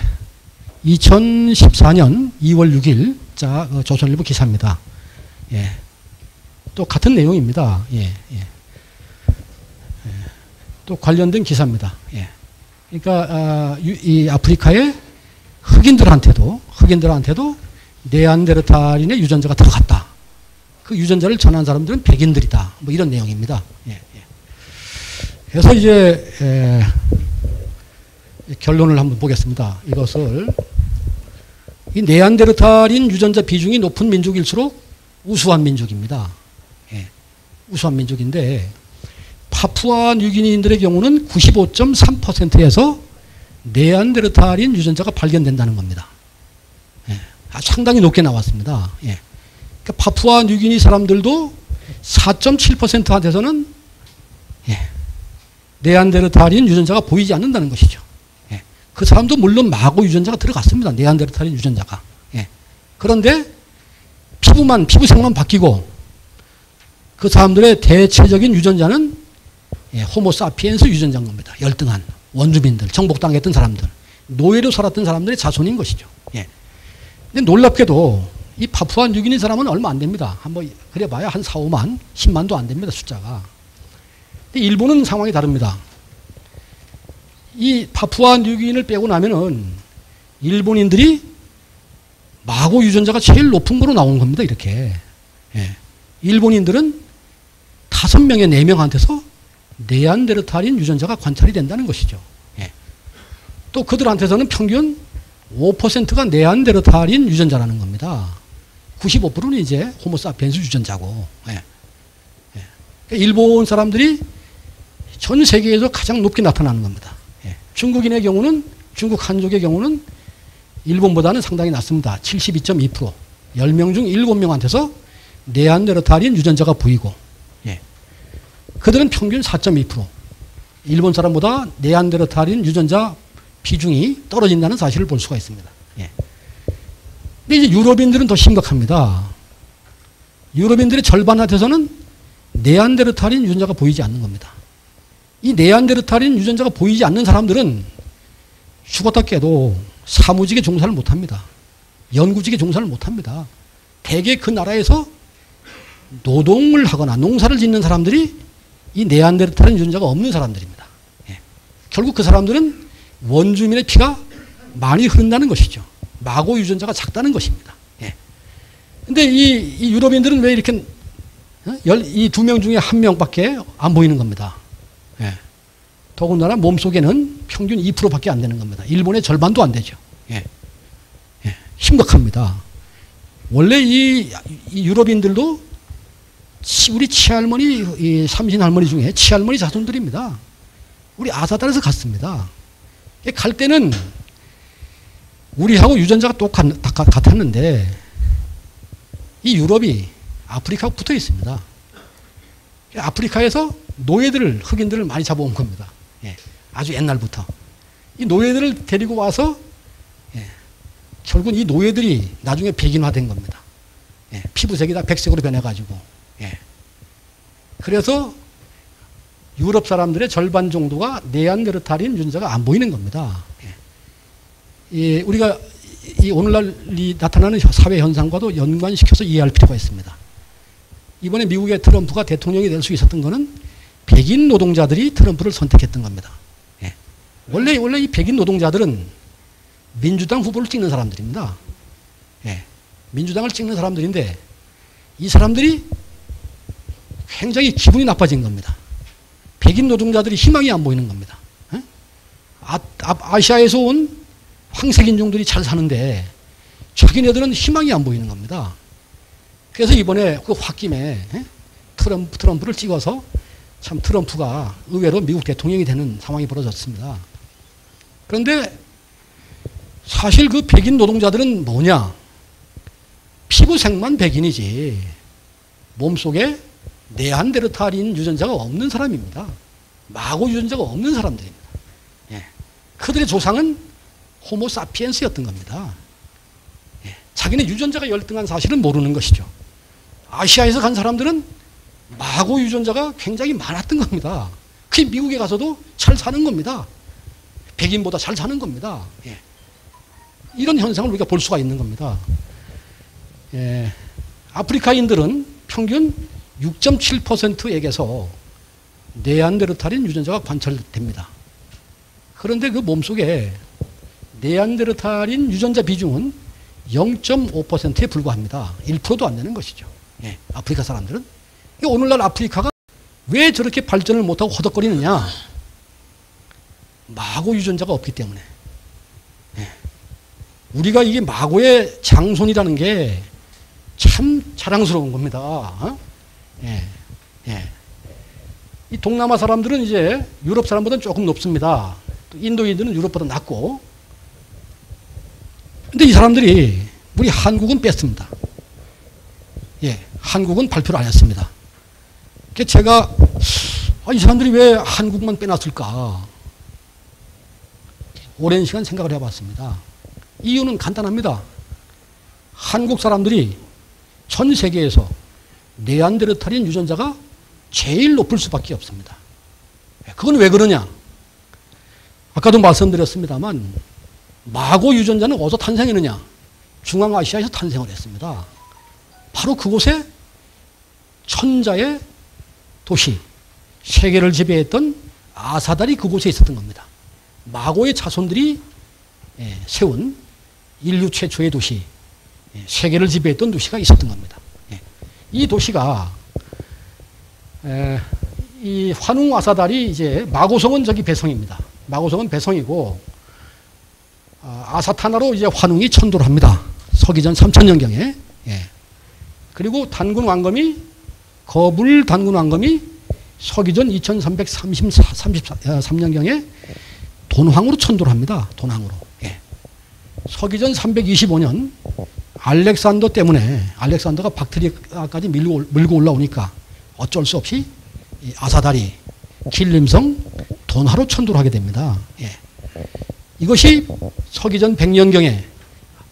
2014년 2월 6일 자 어, 조선일보 기사입니다. 예. 또 같은 내용입니다. 예, 예. 예. 또 관련된 기사입니다. 예. 그러니까 아, 유- 이 아프리카의 흑인들한테도 흑인들한테도 네안데르탈인의 유전자가 들어갔다. 그 유전자를 전한 사람들은 백인들이다. 뭐 이런 내용입니다. 예, 예. 그래서 이제 에, 결론을 한번 보겠습니다. 이것을 이 네안데르탈인 유전자 비중이 높은 민족일수록 우수한 민족입니다. 예, 우수한 민족인데 파푸아 뉴기니인들의 경우는 95.3%에서 네안데르탈인 유전자가 발견된다는 겁니다. 예, 아, 상당히 높게 나왔습니다. 예. 그러니까 파푸아 뉴기니 사람들도 4.7%한테서는 예, 네안데르탈인 유전자가 보이지 않는다는 것이죠. 예. 그 사람도 물론 마고 유전자가 들어갔습니다. 네안데르탈인 유전자가. 예. 그런데 피부만 피부색만 바뀌고 그 사람들의 대체적인 유전자는 예, 호모사피엔스 유전자인 겁니다. 열등한 원주민들, 정복당했던 사람들, 노예로 살았던 사람들의 자손인 것이죠. 예. 근데 놀랍게도 이 파푸아 뉴기니 사람은 얼마 안 됩니다. 한번 그래봐야 한 4, 5만, 10만도 안 됩니다. 숫자가. 근데 일본은 상황이 다릅니다. 이 파푸아 뉴기니를 빼고 나면은 일본인들이 마고 유전자가 제일 높은 거로 나온 겁니다. 이렇게. 예. 일본인들은 다섯 명의 네 명한테서 네안데르탈인 유전자가 관찰이 된다는 것이죠. 예. 또 그들한테서는 평균 5%가 네안데르탈인 유전자라는 겁니다. 95%는 이제 호모사피엔스 유전자고. 예. 예. 그러니까 일본 사람들이 전 세계에서 가장 높게 나타나는 겁니다. 예. 중국인의 경우는 중국 한족의 경우는 일본보다는 상당히 낮습니다. 72.2%. 10명 중 7명한테서 네안데르탈인 유전자가 보이고 예. 그들은 평균 4.2%. 일본 사람보다 네안데르탈인 유전자 비중이 떨어진다는 사실을 볼 수가 있습니다. 예. 근데 이제 유럽인들은 더 심각합니다. 유럽인들의 절반한테서는 네안데르탈인 유전자가 보이지 않는 겁니다. 이 네안데르탈인 유전자가 보이지 않는 사람들은 죽었다 깨도 사무직에 종사를 못합니다. 연구직에 종사를 못합니다. 대개 그 나라에서 노동을 하거나 농사를 짓는 사람들이 이 네안데르탈인 유전자가 없는 사람들입니다. 예. 결국 그 사람들은 원주민의 피가 많이 흐른다는 것이죠. 마고 유전자가 작다는 것입니다. 예. 근데 이, 이 유럽인들은 왜 이렇게 어? 이두 명 중에 한 명밖에 안 보이는 겁니다. 예. 더군다나 몸속에는 평균 2%밖에 안 되는 겁니다. 일본의 절반도 안 되죠. 예. 예. 심각합니다. 원래 이, 이 유럽인들도 치- 우리 치할머니, 이 삼신 할머니 중에 치할머니 자손들입니다. 우리 아사달에서 갔습니다. 갈 때는 우리하고 유전자가 똑같, 다 같- 같았는데 이 유럽이 아프리카하고 붙어 있습니다. 아프리카에서 노예들을, 흑인들을 많이 잡아온 겁니다. 예, 아주 옛날부터. 이 노예들을 데리고 와서 예, 결국 이 노예들이 나중에 백인화된 겁니다. 예, 피부색이 다 백색으로 변해가지고. 예. 그래서 유럽 사람들의 절반 정도가 네안데르탈인 유전자가 안 보이는 겁니다. 예. 이 우리가 이 오늘날 이 나타나는 사회 현상과도 연관시켜서 이해할 필요가 있습니다. 이번에 미국의 트럼프가 대통령이 될 수 있었던 것은 백인 노동자들이 트럼프를 선택했던 겁니다. 예. 원래 원래 이 백인 노동자들은 민주당 후보를 찍는 사람들입니다. 예. 민주당을 찍는 사람들인데 이 사람들이 굉장히 기분이 나빠진 겁니다. 백인 노동자들이 희망이 안 보이는 겁니다. 예? 아, 아, 아시아에서 온 황색 인 종들이 잘 사는데 자기네들은 희망이 안 보이는 겁니다. 그래서 이번에 그 홧김에 예? 트럼프, 트럼프를 찍어서 참 트럼프가 의외로 미국 대통령이 되는 상황이 벌어졌습니다. 그런데 사실 그 백인 노동자들은 뭐냐? 피부색만 백인이지 몸속에 네안데르탈인 유전자가 없는 사람입니다. 마고 유전자가 없는 사람들입니다. 예. 그들의 조상은 호모사피엔스였던 겁니다. 예. 자기네 유전자가 열등한 사실은 모르는 것이죠. 아시아에서 간 사람들은 마고 유전자가 굉장히 많았던 겁니다. 그 미국에 가서도 잘 사는 겁니다. 백인보다 잘 사는 겁니다. 예. 이런 현상을 우리가 볼 수가 있는 겁니다. 예. 아프리카인들은 평균 6.7%에게서 네안데르탈인 유전자가 관찰됩니다. 그런데 그 몸속에 네안데르탈인 유전자 비중은 0.5%에 불과합니다. 1%도 안 되는 것이죠. 예, 아프리카 사람들은. 오늘날 아프리카가 왜 저렇게 발전을 못하고 허덕거리느냐? 마고 유전자가 없기 때문에. 예. 우리가 이게 마고의 장손이라는 게 참 자랑스러운 겁니다. 어? 예, 예. 이 동남아 사람들은 이제 유럽 사람보다는 조금 높습니다. 또 인도인들은 유럽보다 낮고. 근데 이 사람들이 우리 한국은 뺐습니다. 예, 한국은 발표를 안 했습니다. 그래서 제가 아, 이 사람들이 왜 한국만 빼놨을까? 오랜 시간 생각을 해봤습니다. 이유는 간단합니다. 한국 사람들이 전 세계에서 네안데르탈인 유전자가 제일 높을 수밖에 없습니다. 그건 왜 그러냐? 아까도 말씀드렸습니다만 마고 유전자는 어디서 탄생했느냐? 중앙아시아에서 탄생을 했습니다. 바로 그곳에 천자의 도시, 세계를 지배했던 아사달이 그곳에 있었던 겁니다. 마고의 자손들이 예, 세운 인류 최초의 도시, 예, 세계를 지배했던 도시가 있었던 겁니다. 예. 이 도시가 에, 이 환웅 아사달이 이제 마고성은 저기 배성입니다. 마고성은 배성이고 아, 아사타나로 이제 환웅이 천도를 합니다. 서기전 3000년경에. 예. 그리고 단군 왕검이 거불 단군 왕검이 서기전 2333년경에 돈황으로 천도를 합니다. 돈황으로. 예. 서기전 325년 알렉산더 때문에 알렉산더가 박트리아까지 밀고, 밀고 올라오니까 어쩔 수 없이 이 아사달이 길림성 돈하로 천도를 하게 됩니다. 예. 이것이 서기전 100년경에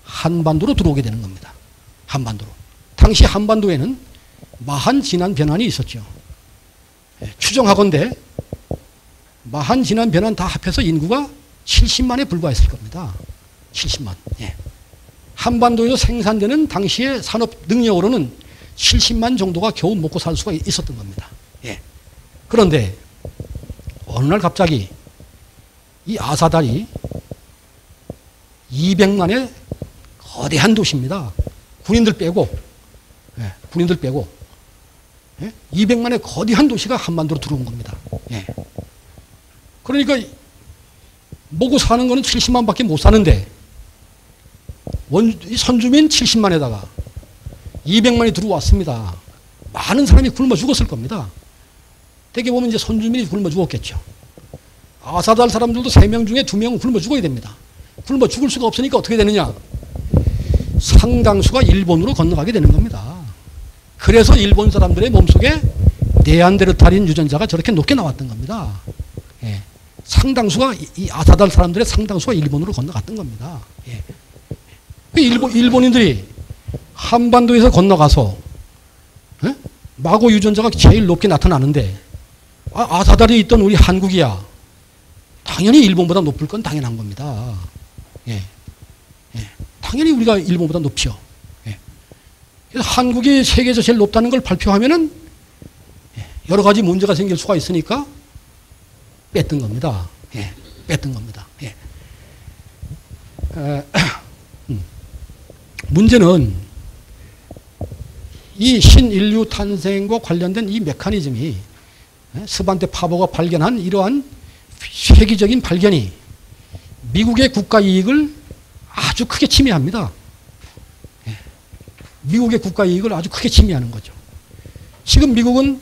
한반도로 들어오게 되는 겁니다. 한반도로. 당시 한반도에는 마한 진한 변환이 있었죠. 예, 추정하건대 마한 진한 변한 다 합해서 인구가 70만에 불과했을 겁니다. 70만. 예. 한반도에서 생산되는 당시의 산업 능력으로는 70만 정도가 겨우 먹고 살 수가 있었던 겁니다. 예. 그런데 어느 날 갑자기 이 아사달이 200만의 거대한 도시입니다. 군인들 빼고, 예, 군인들 빼고, 예? 200만의 거대한 도시가 한반도로 들어온 겁니다. 예. 그러니까 먹고 사는 거는 70만 밖에 못 사는데 원, 이 선주민 70만에다가 200만이 들어왔습니다. 많은 사람이 굶어 죽었을 겁니다. 대개 보면 이제 선주민이 굶어 죽었겠죠. 아사달 사람들도 3명 중에 2명은 굶어 죽어야 됩니다. 굶어 죽을 수가 없으니까 어떻게 되느냐? 상당수가 일본으로 건너가게 되는 겁니다. 그래서 일본 사람들의 몸속에 네안데르탈인 유전자가 저렇게 높게 나왔던 겁니다. 예. 상당수가 이- 이 아사달 사람들의 상당수가 일본으로 건너갔던 겁니다. 예. 그 일본 일본인들이 한반도에서 건너가서 예? 마고 유전자가 제일 높게 나타나는데 아, 아사달이 있던 우리 한국이야 당연히 일본보다 높을 건 당연한 겁니다. 예. 예. 당연히 우리가 일본보다 높죠. 예. 한국이 세계에서 제일 높다는 걸 발표하면은 예, 여러 가지 문제가 생길 수가 있으니까 뺐던 겁니다. 예, 뺐던 겁니다. 예. 에, 음. 문제는 이 신인류 탄생과 관련된 이 메커니즘이 예, 스반테 파보가 발견한 이러한 획기적인 발견이 미국의 국가 이익을 아주 크게 침해합니다. 예. 미국의 국가 이익을 아주 크게 침해하는 거죠. 지금 미국은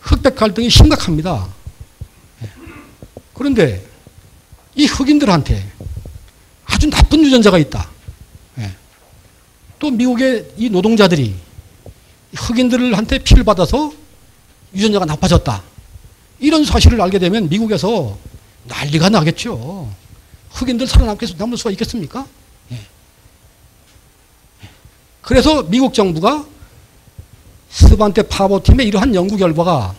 흑백 갈등이 심각합니다. 그런데 이 흑인들한테 아주 나쁜 유전자가 있다. 예. 또 미국의 이 노동자들이 흑인들한테 피를 받아서 유전자가 나빠졌다. 이런 사실을 알게 되면 미국에서 난리가 나겠죠. 흑인들 살아남겠, 남을 수가 있겠습니까? 예. 예. 그래서 미국 정부가 스반테 파보팀의 이러한 연구 결과가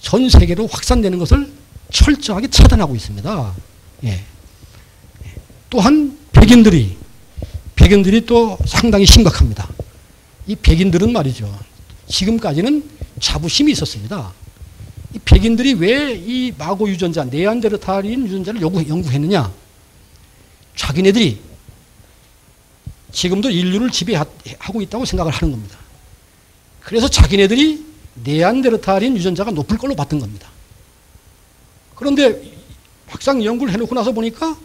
전 세계로 확산되는 것을 철저하게 차단하고 있습니다. 예. 또한 백인들이 백인들이 또 상당히 심각합니다. 이 백인들은 말이죠. 지금까지는 자부심이 있었습니다. 이 백인들이 왜 이 마고 유전자, 네안데르탈인 유전자를 연구, 연구했느냐? 자기네들이 지금도 인류를 지배하고 있다고 생각을 하는 겁니다. 그래서 자기네들이 네안데르탈인 유전자가 높을 걸로 봤던 겁니다. 그런데 막상 연구를 해놓고 나서 보니까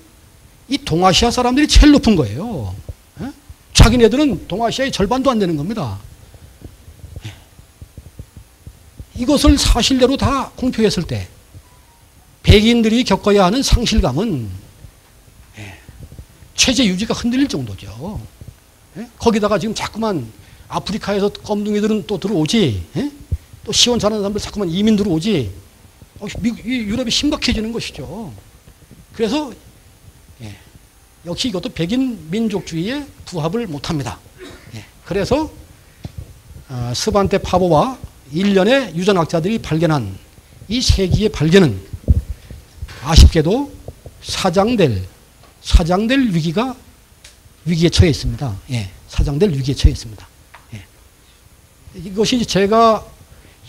이 동아시아 사람들이 제일 높은 거예요. 예? 자기네들은 동아시아의 절반도 안 되는 겁니다. 예. 이것을 사실대로 다 공표했을 때 백인들이 겪어야 하는 상실감은 예, 체제 유지가 흔들릴 정도죠. 예? 거기다가 지금 자꾸만 아프리카에서 껌둥이들은 또 들어오지, 예? 또 시원 잘하는 사람들 자꾸만 이민 들어오지, 어, 유럽이 심각해지는 것이죠. 그래서 예, 역시 이것도 백인 민족주의에 부합을 못합니다. 예, 그래서 어, 스반테 파보와 일련의 유전학자들이 발견한 이 세기의 발견은 아쉽게도 사장될 사장될 위기가 위기에 처해 있습니다. 예, 사장될 위기에 처해 있습니다. 예. 이것이 제가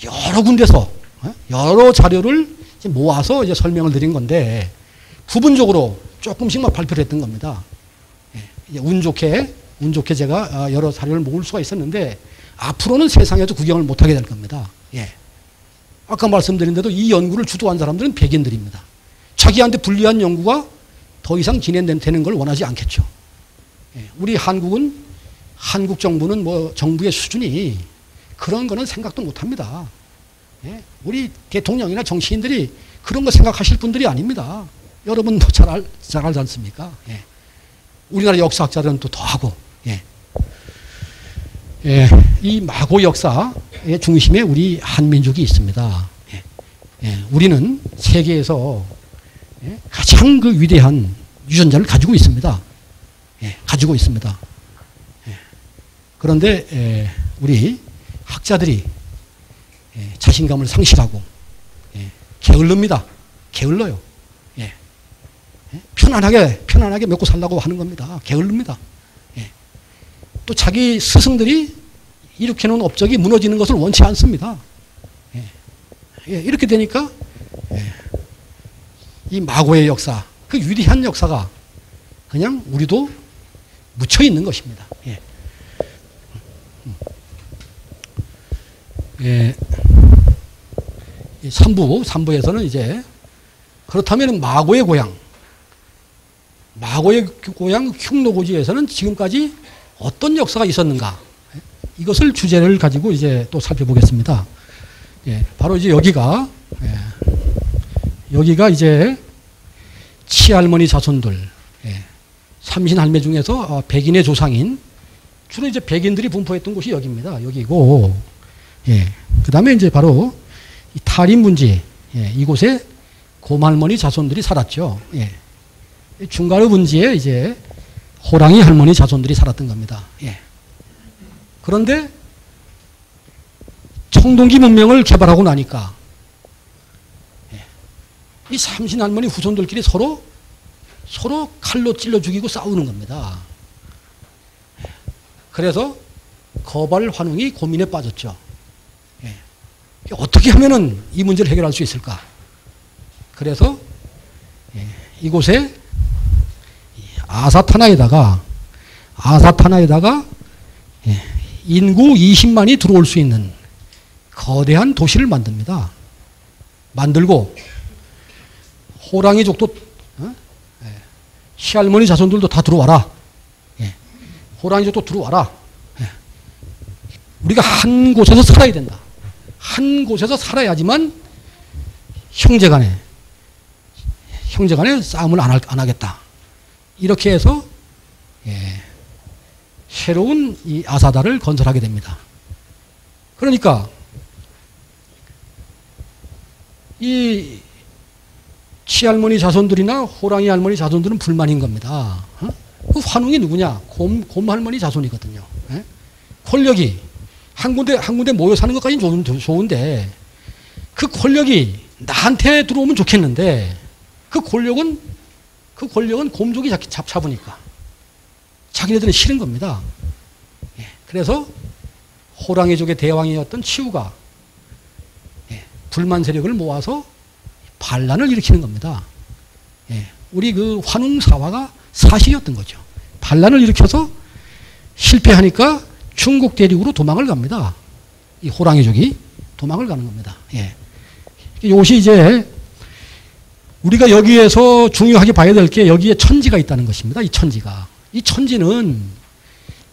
여러 군데서 어? 여러 자료를 모아서 이제 설명을 드린 건데 부분적으로 조금씩만 발표를 했던 겁니다. 예, 운 좋게 운 좋게 제가 아, 여러 자료를 모을 수가 있었는데 앞으로는 세상에도 구경을 못하게 될 겁니다. 예. 아까 말씀드린 대로 이 연구를 주도한 사람들은 백인들입니다. 자기한테 불리한 연구가 더 이상 진행되는 걸 원하지 않겠죠. 예, 우리 한국은 한국 정부는 뭐 정부의 수준이 그런 거는 생각도 못 합니다. 예, 우리 대통령이나 정치인들이 그런 거 생각하실 분들이 아닙니다. 여러분도 잘, 알, 잘 알지 않습니까? 예. 우리나라 역사학자들은 또 더하고, 예. 예, 이 마고 역사의 중심에 우리 한민족이 있습니다. 예. 예, 우리는 세계에서 예, 가장 그 위대한 유전자를 가지고 있습니다. 예, 가지고 있습니다. 예. 그런데 예, 우리 학자들이 예, 자신감을 상실하고 예, 게을릅니다. 게을러요. 편안하게 편안하게 먹고 살라고 하는 겁니다. 게을릅니다. 예. 또 자기 스승들이 일으켜놓은 업적이 무너지는 것을 원치 않습니다. 예. 예, 이렇게 되니까 예. 이 마고의 역사, 그 위대한 역사가 그냥 우리도 묻혀 있는 것입니다. 예. 예. 3부, 3부에서는 이제 그렇다면 마고의 고향, 마고의 고향 흉노고지에서는 지금까지 어떤 역사가 있었는가 이것을 주제를 가지고 이제 또 살펴보겠습니다. 예, 바로 이제 여기가 예, 여기가 이제 치할머니 자손들 예, 삼신 할매 중에서 어, 백인의 조상인 주로 이제 백인들이 분포했던 곳이 여기입니다. 여기고 예, 그 다음에 이제 바로 이 탈인 문지 예, 이곳에 곰할머니 자손들이 살았죠. 예. 중가르 분지에 이제 호랑이 할머니 자손들이 살았던 겁니다. 예. 그런데 청동기 문명을 개발하고 나니까 예. 이 삼신 할머니 후손들끼리 서로 서로 칼로 찔러 죽이고 싸우는 겁니다. 예. 그래서 거발 환웅이 고민에 빠졌죠. 예. 어떻게 하면은 이 문제를 해결할 수 있을까? 그래서 예, 이곳에 아사타나에다가 아사타나에다가 예, 인구 20만이 들어올 수 있는 거대한 도시를 만듭니다. 만들고 호랑이족도 어? 예, 시할머니 자손들도 다 들어와라. 예, 호랑이족도 들어와라. 예, 우리가 한 곳에서 살아야 된다. 한 곳에서 살아야지만 형제간에 형제간에 싸움을 안, 할, 안 하겠다. 이렇게 해서 예, 새로운 이 아사다를 건설하게 됩니다. 그러니까 이 치할머니 자손들이나 호랑이 할머니 자손들은 불만인 겁니다. 어? 그 환웅이 누구냐? 곰, 곰 할머니 자손이거든요. 예? 권력이 한 군데 한 군데 모여 사는 것까지는 좋은, 좋은데 그 권력이 나한테 들어오면 좋겠는데 그 권력은 그 권력은 곰족이 잡, 잡 잡으니까 자기네들은 싫은 겁니다. 예, 그래서 호랑이족의 대왕이었던 치우가 예, 불만 세력을 모아서 반란을 일으키는 겁니다. 예, 우리 그 환웅사화가 사실이었던 거죠. 반란을 일으켜서 실패하니까 중국 대륙으로 도망을 갑니다. 이 호랑이족이 도망을 가는 겁니다. 예. 이것이 이제 우리가 여기에서 중요하게 봐야 될 게 여기에 천지가 있다는 것입니다. 이 천지가. 이 천지는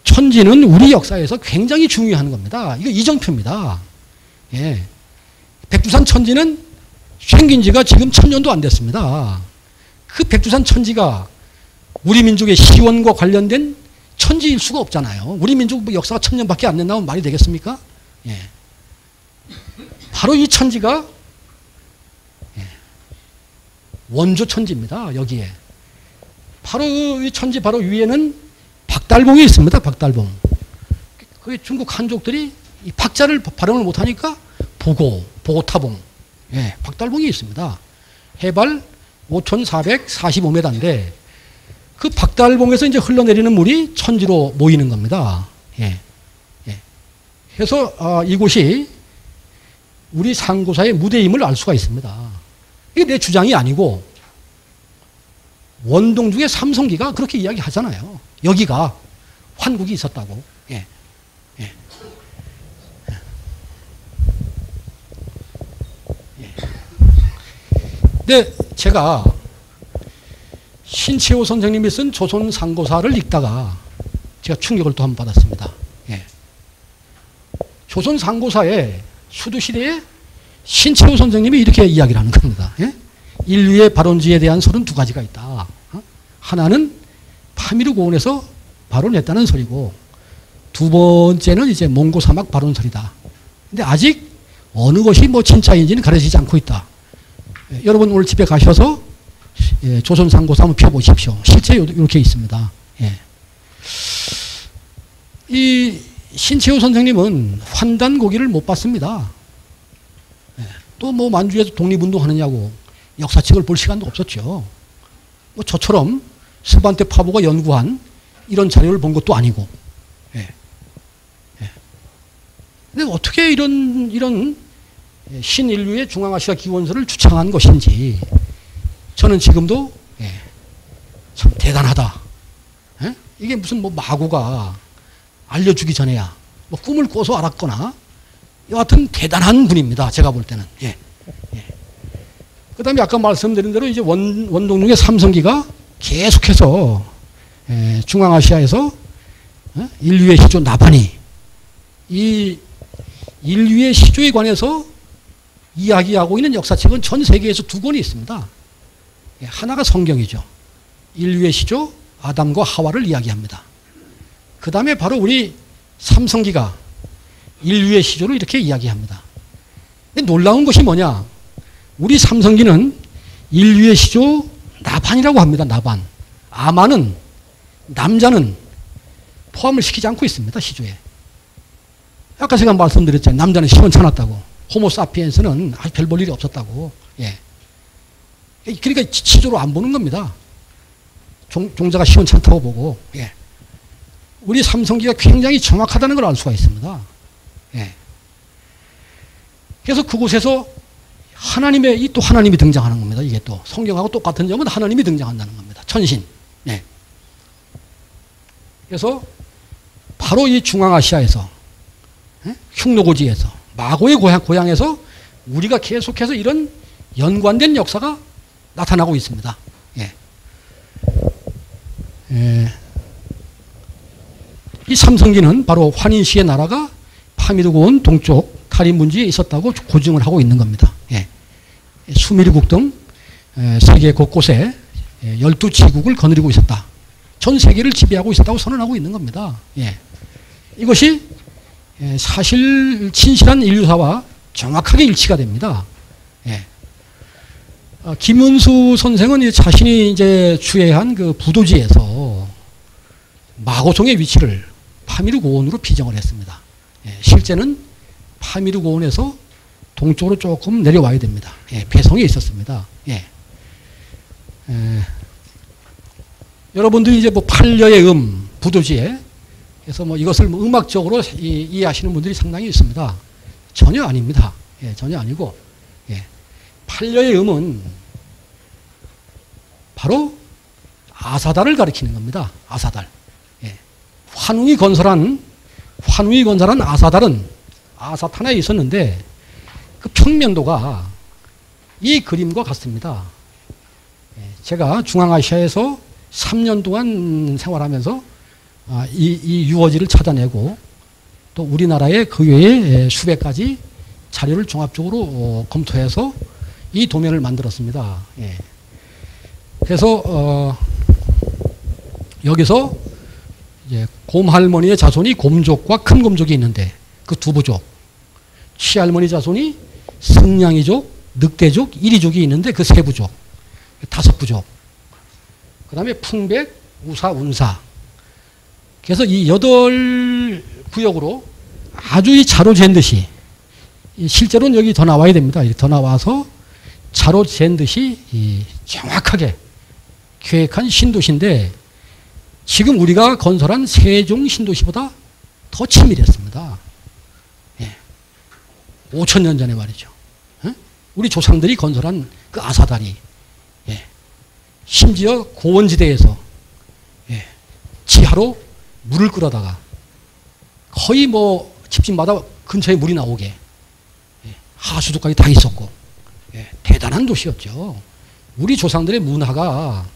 천지는 우리 역사에서 굉장히 중요한 겁니다. 이거 이정표입니다. 예. 백두산 천지는 생긴 지가 지금 천 년도 안 됐습니다. 그 백두산 천지가 우리 민족의 시원과 관련된 천지일 수가 없잖아요. 우리 민족 역사가 천 년밖에 안 된다면 말이 되겠습니까? 예. 바로 이 천지가 원조 천지입니다. 여기에. 바로 이 천지 바로 위에는 박달봉이 있습니다. 박달봉. 그 중국 한족들이 이 박자를 발음을 못하니까 보고, 보고타봉. 예, 박달봉이 있습니다. 해발 5,445m인데 그 박달봉에서 이제 흘러내리는 물이 천지로 모이는 겁니다. 예. 예. 그래서 어, 이곳이 우리 상고사의 무대임을 알 수가 있습니다. 이게 내 주장이 아니고 원동 중에 삼성기가 그렇게 이야기하잖아요. 여기가 환국이 있었다고. 예. 예. 예. 근데 제가 신채호 선생님이 쓴 조선 상고사를 읽다가 제가 충격을 또 한 번 받았습니다. 예. 조선 상고사의 수두시대에 신채호 선생님이 이렇게 이야기를 하는 겁니다. 예? 인류의 발원지에 대한 설은 두 가지가 있다. 어? 하나는 파미르 고원에서 발원했다는 설이고 두 번째는 이제 몽고 사막 발원설이다. 근데 아직 어느 것이 뭐 진짜인지는 가려지지 않고 있다. 예, 여러분 오늘 집에 가셔서 예, 조선 상고사 한번 펴보십시오. 실제 이렇게 있습니다. 예. 이 신채호 선생님은 환단 고기를 못 봤습니다. 또 뭐 만주에서 독립운동 하느냐고 역사책을 볼 시간도 없었죠. 뭐 저처럼 스반테 파보가 연구한 이런 자료를 본 것도 아니고. 예. 예. 근데 어떻게 이런 이런 신인류의 중앙아시아 기원서를 주창한 것인지 저는 지금도 예, 참 대단하다. 예? 이게 무슨 뭐 마구가 알려주기 전에야 뭐 꿈을 꿔서 알았거나 여하튼 대단한 분입니다. 제가 볼 때는. 예. 예. 그 다음에 아까 말씀드린 대로 이제 원, 원동룡의 삼성기가 계속해서 예, 중앙아시아에서 어? 인류의 시조 나반이 이 인류의 시조에 관해서 이야기하고 있는 역사책은 전 세계에서 두 권이 있습니다. 예, 하나가 성경이죠. 인류의 시조 아담과 하와를 이야기합니다. 그 다음에 바로 우리 삼성기가 인류의 시조를 이렇게 이야기합니다. 놀라운 것이 뭐냐? 우리 삼성기는 인류의 시조 나반이라고 합니다. 나반. 아마는 남자는 포함을 시키지 않고 있습니다. 시조에. 아까 제가 말씀드렸잖아요. 남자는 시원찮았다고. 호모사피엔스는 아주 별볼 일이 없었다고. 예. 그러니까 시조로 안 보는 겁니다. 종, 종자가 시원찮다고 보고. 예. 우리 삼성기가 굉장히 정확하다는 걸 알 수가 있습니다. 예. 그래서 그곳에서 하나님의 이 또 하나님이 등장하는 겁니다. 이게 또 성경하고 똑같은 점은 하나님이 등장한다는 겁니다. 천신. 예. 그래서 바로 이 중앙아시아에서 예? 흉노고지에서 마고의 고향 고향에서 우리가 계속해서 이런 연관된 역사가 나타나고 있습니다. 예. 예. 이 삼성기는 바로 환인시의 나라가 파미르고원 동쪽 카리문지에 있었다고 고증을 하고 있는 겁니다. 예. 수미르국 등 에, 세계 곳곳에 예, 열두 지국을 거느리고 있었다. 전 세계를 지배하고 있었다고 선언하고 있는 겁니다. 예. 이것이 예, 사실 진실한 인류사와 정확하게 일치가 됩니다. 예. 어, 김은수 선생은 자신이 이제 주해한 그 부도지에서 마고송의 위치를 파미르 고원으로 비정을 했습니다. 예, 실제는 파미르 고원에서 동쪽으로 조금 내려와야 됩니다. 예, 배성에 있었습니다. 예. 예. 여러분들이 이제 뭐 팔려의 음, 부도지에 그래서 뭐 이것을 뭐 음악적으로 이, 이해하시는 분들이 상당히 있습니다. 전혀 아닙니다. 예, 전혀 아니고 예. 팔려의 음은 바로 아사달을 가리키는 겁니다. 아사달. 예. 환웅이 건설한 환웅이 건설한 아사달은 아사탄에 있었는데 그 평면도가 이 그림과 같습니다. 예, 제가 중앙아시아에서 3년 동안 생활하면서 아, 이, 이 유어지를 찾아내고 또 우리나라의 그 외에 수백 가지 자료를 종합적으로 어, 검토해서 이 도면을 만들었습니다. 예. 그래서 어, 여기서 이제 곰 할머니의 자손이 곰족과 큰 곰족이 있는데 그 두 부족, 시할머니 자손이 승냥이족, 늑대족, 이리족이 있는데 그 세 부족, 다섯 부족. 그 다음에 풍백, 우사, 운사. 그래서 이 여덟 구역으로 아주 이 자로 잰 듯이 실제로는 여기 더 나와야 됩니다. 더 나와서 자로 잰 듯이 정확하게 계획한 신도시인데 지금 우리가 건설한 세종 신도시보다 더 치밀했습니다. 예. 5천 년 전에 말이죠. 예? 우리 조상들이 건설한 그 아사다리, 예. 심지어 고원지대에서 예. 지하로 물을 끌어다가 거의 뭐 집집마다 근처에 물이 나오게 예. 하수도까지 다 있었고 예. 대단한 도시였죠. 우리 조상들의 문화가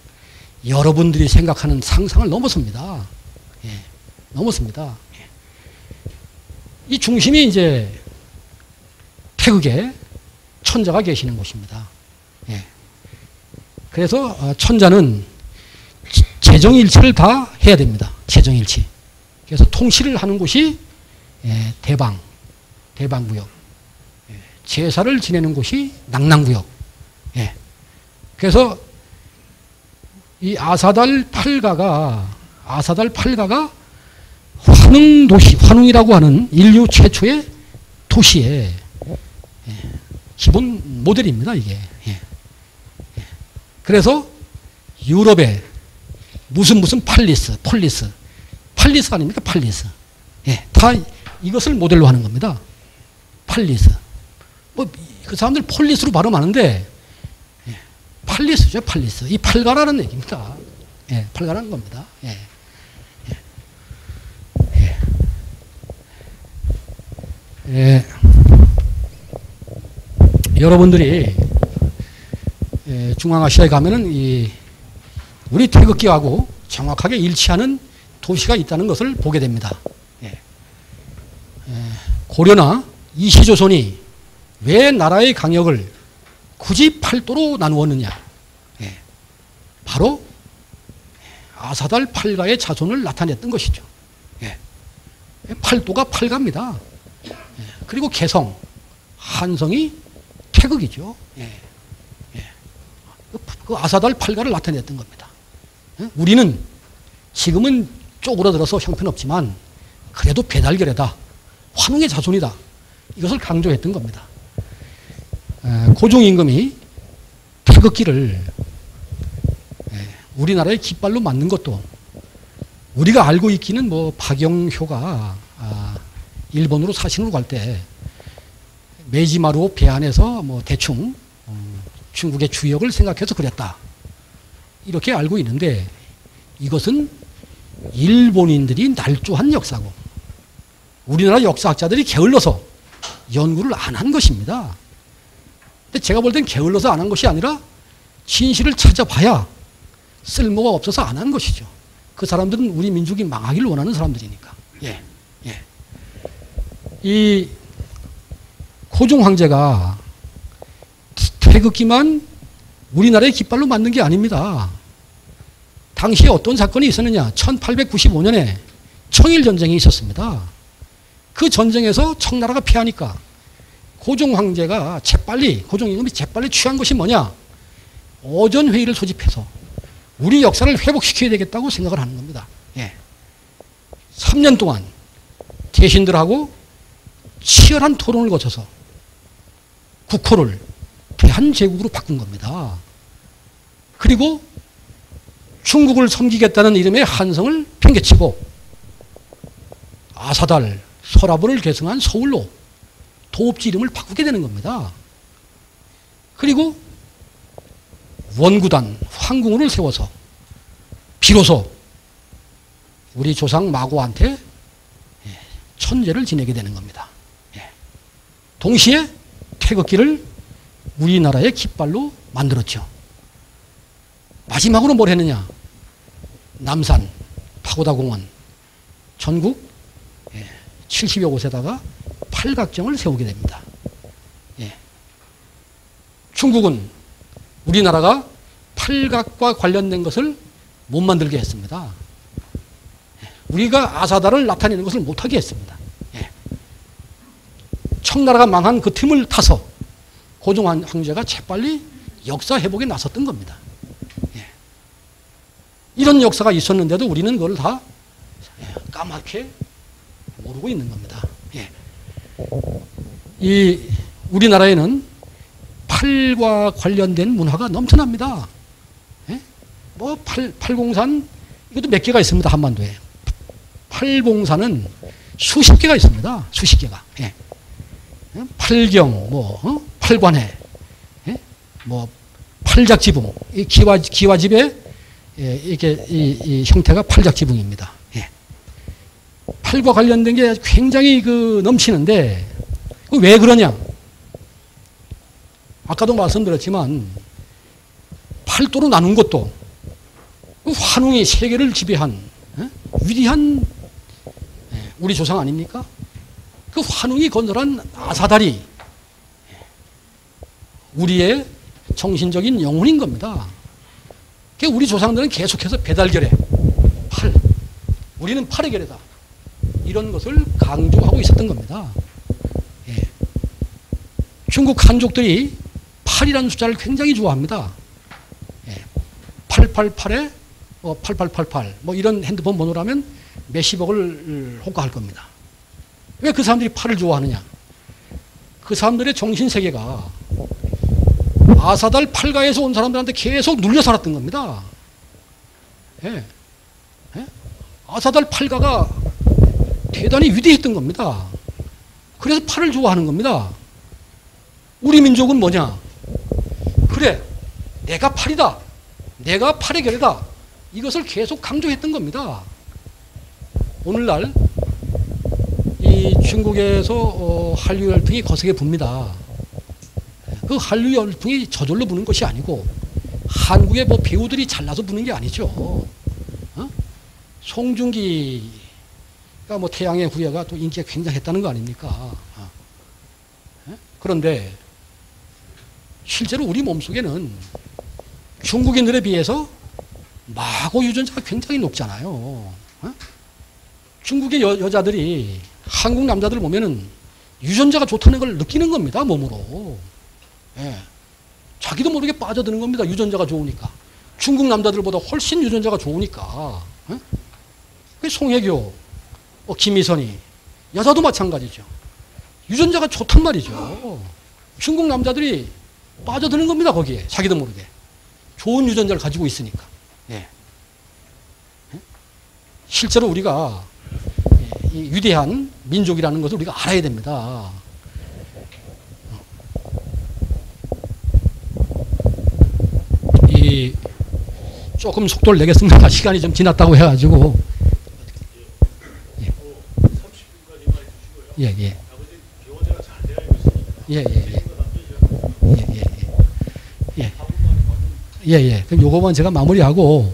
여러분들이 생각하는 상상을 넘어섭니다. 예, 넘었습니다. 예. 이 중심이 이제 태극에 천자가 계시는 곳입니다. 예. 그래서 어, 천자는 재정일치를 다 해야 됩니다. 재정일치. 그래서 통치를 하는 곳이 예, 대방, 대방구역. 예, 제사를 지내는 곳이 낙랑구역. 예. 그래서 이 아사달 팔가가 아사달 팔가가 환웅 도시, 환웅이라고 하는 인류 최초의 도시의 예, 기본 모델입니다. 이게 예. 그래서 유럽에 무슨 무슨 팔리스, 폴리스, 팔리스 아닙니까? 팔리스. 예, 다 이것을 모델로 하는 겁니다. 팔리스. 뭐 그 사람들 폴리스로 발음하는데 예, 팔리스죠, 팔리스. 이 팔가라는 얘기입니다. 예, 팔가라는 겁니다. 예. 예. 예. 예. 여러분들이 예, 중앙아시아에 가면은 이 우리 태극기하고 정확하게 일치하는 도시가 있다는 것을 보게 됩니다. 고려나 이시조선이 왜 나라의 강역을 굳이 팔도로 나누었느냐? 예, 바로 아사달 팔가의 자손을 나타냈던 것이죠. 예, 팔도가 팔가입니다. 예, 그리고 개성, 한성이 태극이죠. 예, 예. 그- 그 아사달 팔가를 나타냈던 겁니다. 예? 우리는 지금은 쪼그라들어서 형편없지만 그래도 배달결이다. 환웅의 자손이다. 이것을 강조했던 겁니다. 에, 고종임금이 태극기를 에, 우리나라의 깃발로 만든 것도 우리가 알고 있기는 뭐 박영효가 아, 일본으로 사신으로 갈 때 메이지마루 배 안에서 뭐 대충 음, 중국의 주역을 생각해서 그랬다. 이렇게 알고 있는데 이것은 일본인들이 날조한 역사고 우리나라 역사학자들이 게을러서 연구를 안 한 것입니다. 근데 제가 볼 땐 게을러서 안 한 것이 아니라 진실을 찾아봐야 쓸모가 없어서 안 한 것이죠. 그 사람들은 우리 민족이 망하기를 원하는 사람들이니까. 예, 예. 이 고종 황제가 태극기만 우리나라의 깃발로 만든 게 아닙니다. 당시에 어떤 사건이 있었느냐? 1895년에 청일 전쟁이 있었습니다. 그 전쟁에서 청나라가 패하니까 고종 황제가 재빨리 고종 임금이 재빨리 취한 것이 뭐냐? 오전 회의를 소집해서 우리 역사를 회복시켜야 되겠다고 생각을 하는 겁니다. 예. 3년 동안 대신들하고 치열한 토론을 거쳐서 국호를 대한제국으로 바꾼 겁니다. 그리고 중국을 섬기겠다는 이름의 한성을 팽개치고 아사달, 서라부를 계승한 서울로 도읍지 이름을 바꾸게 되는 겁니다. 그리고 원구단, 황궁을 세워서 비로소 우리 조상 마고한테 예, 천재를 지내게 되는 겁니다. 예. 동시에 태극기를 우리나라의 깃발로 만들었죠. 마지막으로 뭘 했느냐? 남산, 파고다 공원, 전국 70여 곳에다가 팔각정을 세우게 됩니다. 예. 중국은 우리나라가 팔각과 관련된 것을 못 만들게 했습니다. 예. 우리가 아사다를 나타내는 것을 못하게 했습니다. 예. 청나라가 망한 그 틈을 타서 고종 황제가 재빨리 역사 회복에 나섰던 겁니다. 예. 이런 역사가 있었는데도 우리는 그걸 다 예, 까맣게 모르고 있는 겁니다. 예. 이 우리나라에는 팔과 관련된 문화가 넘쳐납니다. 예? 뭐 팔, 팔공산 이것도 몇 개가 있습니다 한반도에. 팔봉산은 수십 개가 있습니다. 수십 개가. 예. 예? 팔경, 뭐 어? 팔관회, 예? 뭐 팔작지붕, 이 기와 기와집의 예, 이렇게 이, 이 형태가 팔작지붕입니다. 예. 팔과 관련된 게 굉장히 그 넘치는데 그왜 그러냐? 아까도 말씀드렸지만 팔도로 나눈 것도 그 환웅이 세계를 지배한 예? 위대한 예, 우리 조상 아닙니까? 그 환웅이 건설한 아사다리 우리의 정신적인 영혼인 겁니다. 그 우리 조상들은 계속해서 배달결에 팔 우리는 팔의 결이다. 이런 것을 강조하고 있었던 겁니다. 예. 중국 한족들이 8이라는 숫자를 굉장히 좋아합니다. 예. 888에 뭐 8888, 뭐 이런 핸드폰 번호라면 몇십억을 호가할 겁니다. 왜 그 사람들이 8을 좋아하느냐? 그 사람들의 정신 세계가 아사달 팔가에서 온 사람들한테 계속 눌려 살았던 겁니다. 예. 예? 아사달 팔가가 대단히 위대했던 겁니다. 그래서 팔을 좋아하는 겁니다. 우리 민족은 뭐냐? 그래, 내가 팔이다. 내가 팔의 결이다. 이것을 계속 강조했던 겁니다. 오늘날 이 중국에서 어, 한류 열풍이 거세게 붑니다. 그 한류 열풍이 저절로 부는 것이 아니고 한국의 뭐 배우들이 잘나서 부는 게 아니죠. 어? 송중기 가뭐 태양의 후예가 또 인기가 굉장했다는 거 아닙니까? 어. 예? 그런데 실제로 우리 몸속에는 중국인들에 비해서 마고 유전자가 굉장히 높잖아요. 어? 중국의 여, 여자들이 한국 남자들을 보면은 유전자가 좋다는 걸 느끼는 겁니다, 몸으로. 예. 자기도 모르게 빠져드는 겁니다, 유전자가 좋으니까. 중국 남자들보다 훨씬 유전자가 좋으니까. 예? 그 송혜교, 뭐 김희선이, 여자도 마찬가지죠. 유전자가 좋단 말이죠. 중국 남자들이 빠져드는 겁니다, 거기에. 자기도 모르게. 좋은 유전자를 가지고 있으니까. 예. 예? 실제로 우리가 예, 이 위대한 민족이라는 것을 우리가 알아야 됩니다. 이 조금 속도를 내겠습니다. 시간이 좀 지났다고 해가지고. 예, 예. 예, 예, 예. 예, 예, 예. 예. 예, 예. 그럼 요거만 제가 마무리하고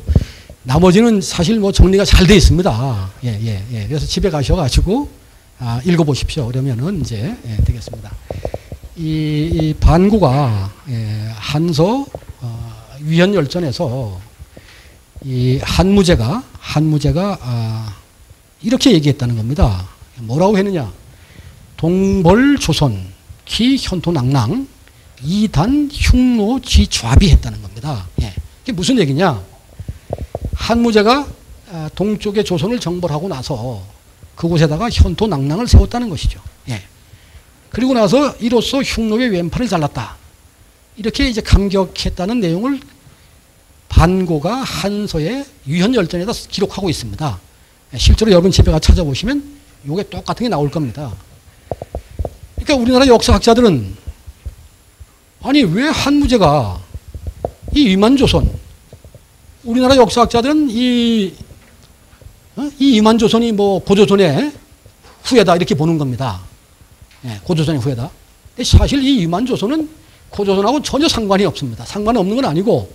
나머지는 사실 뭐 정리가 잘 돼 있습니다. 예, 예, 예. 그래서 집에 가셔가지고 아, 읽어보십시오. 그러면은 이제 예, 되겠습니다. 이, 이 반구가 예, 한서 어, 위헌열전에서 이 한무제가 한무제가 아, 이렇게 얘기했다는 겁니다. 뭐라고 했느냐? 동벌조선 기 현토낭랑 이단 흉노 지 좌비 했다는 겁니다. 예. 이게 무슨 얘기냐? 한무제가 아, 동쪽의 조선을 정벌하고 나서 그곳에다가 현토 낭랑을 세웠다는 것이죠. 예. 그리고 나서 이로써 흉노의 왼팔을 잘랐다. 이렇게 이제 감격했다는 내용을 반고가 한서의 유현열전에다 기록하고 있습니다. 예, 실제로 여러분 집에 가 찾아보시면 이게 똑같은 게 나올 겁니다. 그러니까 우리나라 역사학자들은 아니 왜 한무제가 이 위만조선 우리나라 역사학자들은 이, 어? 이 이만조선이 뭐 고조선의 후예다 이렇게 보는 겁니다. 예, 고조선의 후예다. 사실 이 이만조선은 고조선하고 전혀 상관이 없습니다. 상관이 없는 건 아니고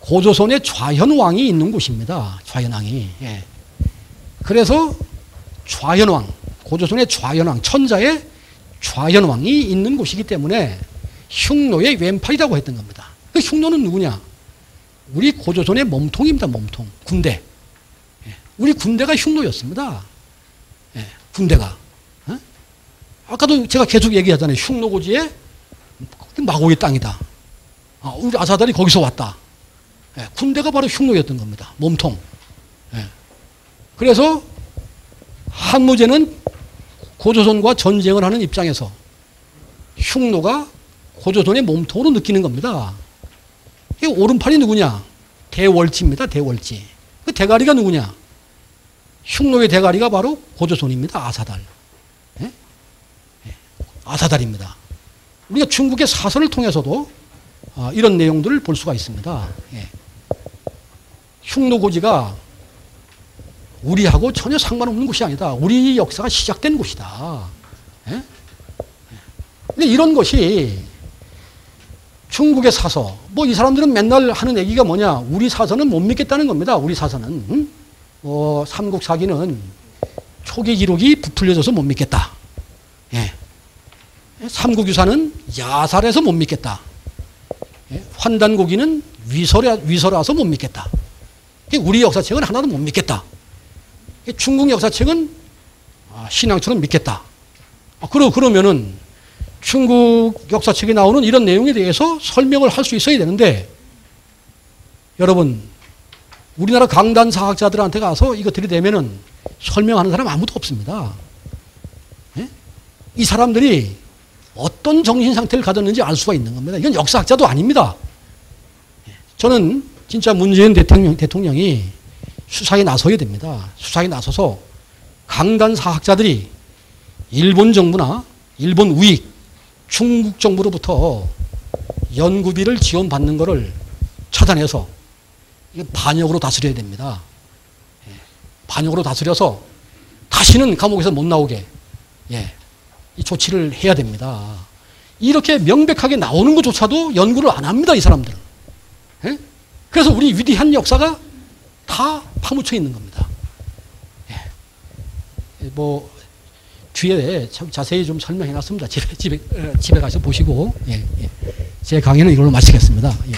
고조선의 좌현왕이 있는 곳입니다. 좌현왕이. 예. 그래서 좌현왕, 고조선의 좌현왕, 천자의 좌현왕이 있는 곳이기 때문에 흉노의 왼팔이라고 했던 겁니다. 그 흉노는 누구냐? 우리 고조선의 몸통입니다. 몸통. 군대. 예. 우리 군대가 흉노였습니다. 예. 군대가. 어? 아까도 제가 계속 얘기하잖아요. 흉노고지에 마고의 땅이다. 아, 우리 아사달이 거기서 왔다. 예. 군대가 바로 흉노였던 겁니다. 몸통. 예. 그래서 한무제는 고조선과 전쟁을 하는 입장에서 흉노가 고조선의 몸통으로 느끼는 겁니다. 이 오른팔이 누구냐? 대월지입니다. 대월지. 그 대가리가 누구냐? 흉노의 대가리가 바로 고조선입니다. 아사달. 예? 예. 아사달입니다. 우리가 중국의 사설을 통해서도 아, 이런 내용들을 볼 수가 있습니다. 예. 흉노고지가 우리하고 전혀 상관없는 곳이 아니다. 우리 역사가 시작된 곳이다. 예? 근데 이런 것이 중국의 사서, 뭐 이 사람들은 맨날 하는 얘기가 뭐냐, 우리 사서는 못 믿겠다는 겁니다. 우리 사서는. 응? 뭐, 삼국사기는 초기 기록이 부풀려져서 못 믿겠다. 예. 삼국유사는 야살해서 못 믿겠다. 예. 환단고기는 위설라, 위설라서 못 믿겠다. 우리 역사책은 하나도 못 믿겠다. 중국 역사책은 아, 신앙처럼 믿겠다. 아, 그러, 그러면은 중국 역사책에 나오는 이런 내용에 대해서 설명을 할 수 있어야 되는데 여러분 우리나라 강단 사학자들한테 가서 이거 들이대면은 설명하는 사람 아무도 없습니다. 예? 이 사람들이 어떤 정신 상태를 가졌는지 알 수가 있는 겁니다. 이건 역사학자도 아닙니다. 예. 저는 진짜 문재인 대통령, 대통령이 수사에 나서야 됩니다. 수사에 나서서 강단 사학자들이 일본 정부나 일본 우익, 중국 정부로부터 연구비를 지원받는 것을 차단해서 반역으로 다스려야 됩니다. 예. 반역으로 다스려서 다시는 감옥에서 못 나오게 예. 이 조치를 해야 됩니다. 이렇게 명백하게 나오는 것조차도 연구를 안 합니다, 이 사람들은. 예? 그래서 우리 위대한 역사가 다 파묻혀 있는 겁니다. 예. 뭐 뒤에 참 자세히 좀 설명해 놨습니다. 집에 집에 어, 집에 가서 보시고 예, 예. 제 강의는 이걸로 마치겠습니다. 예.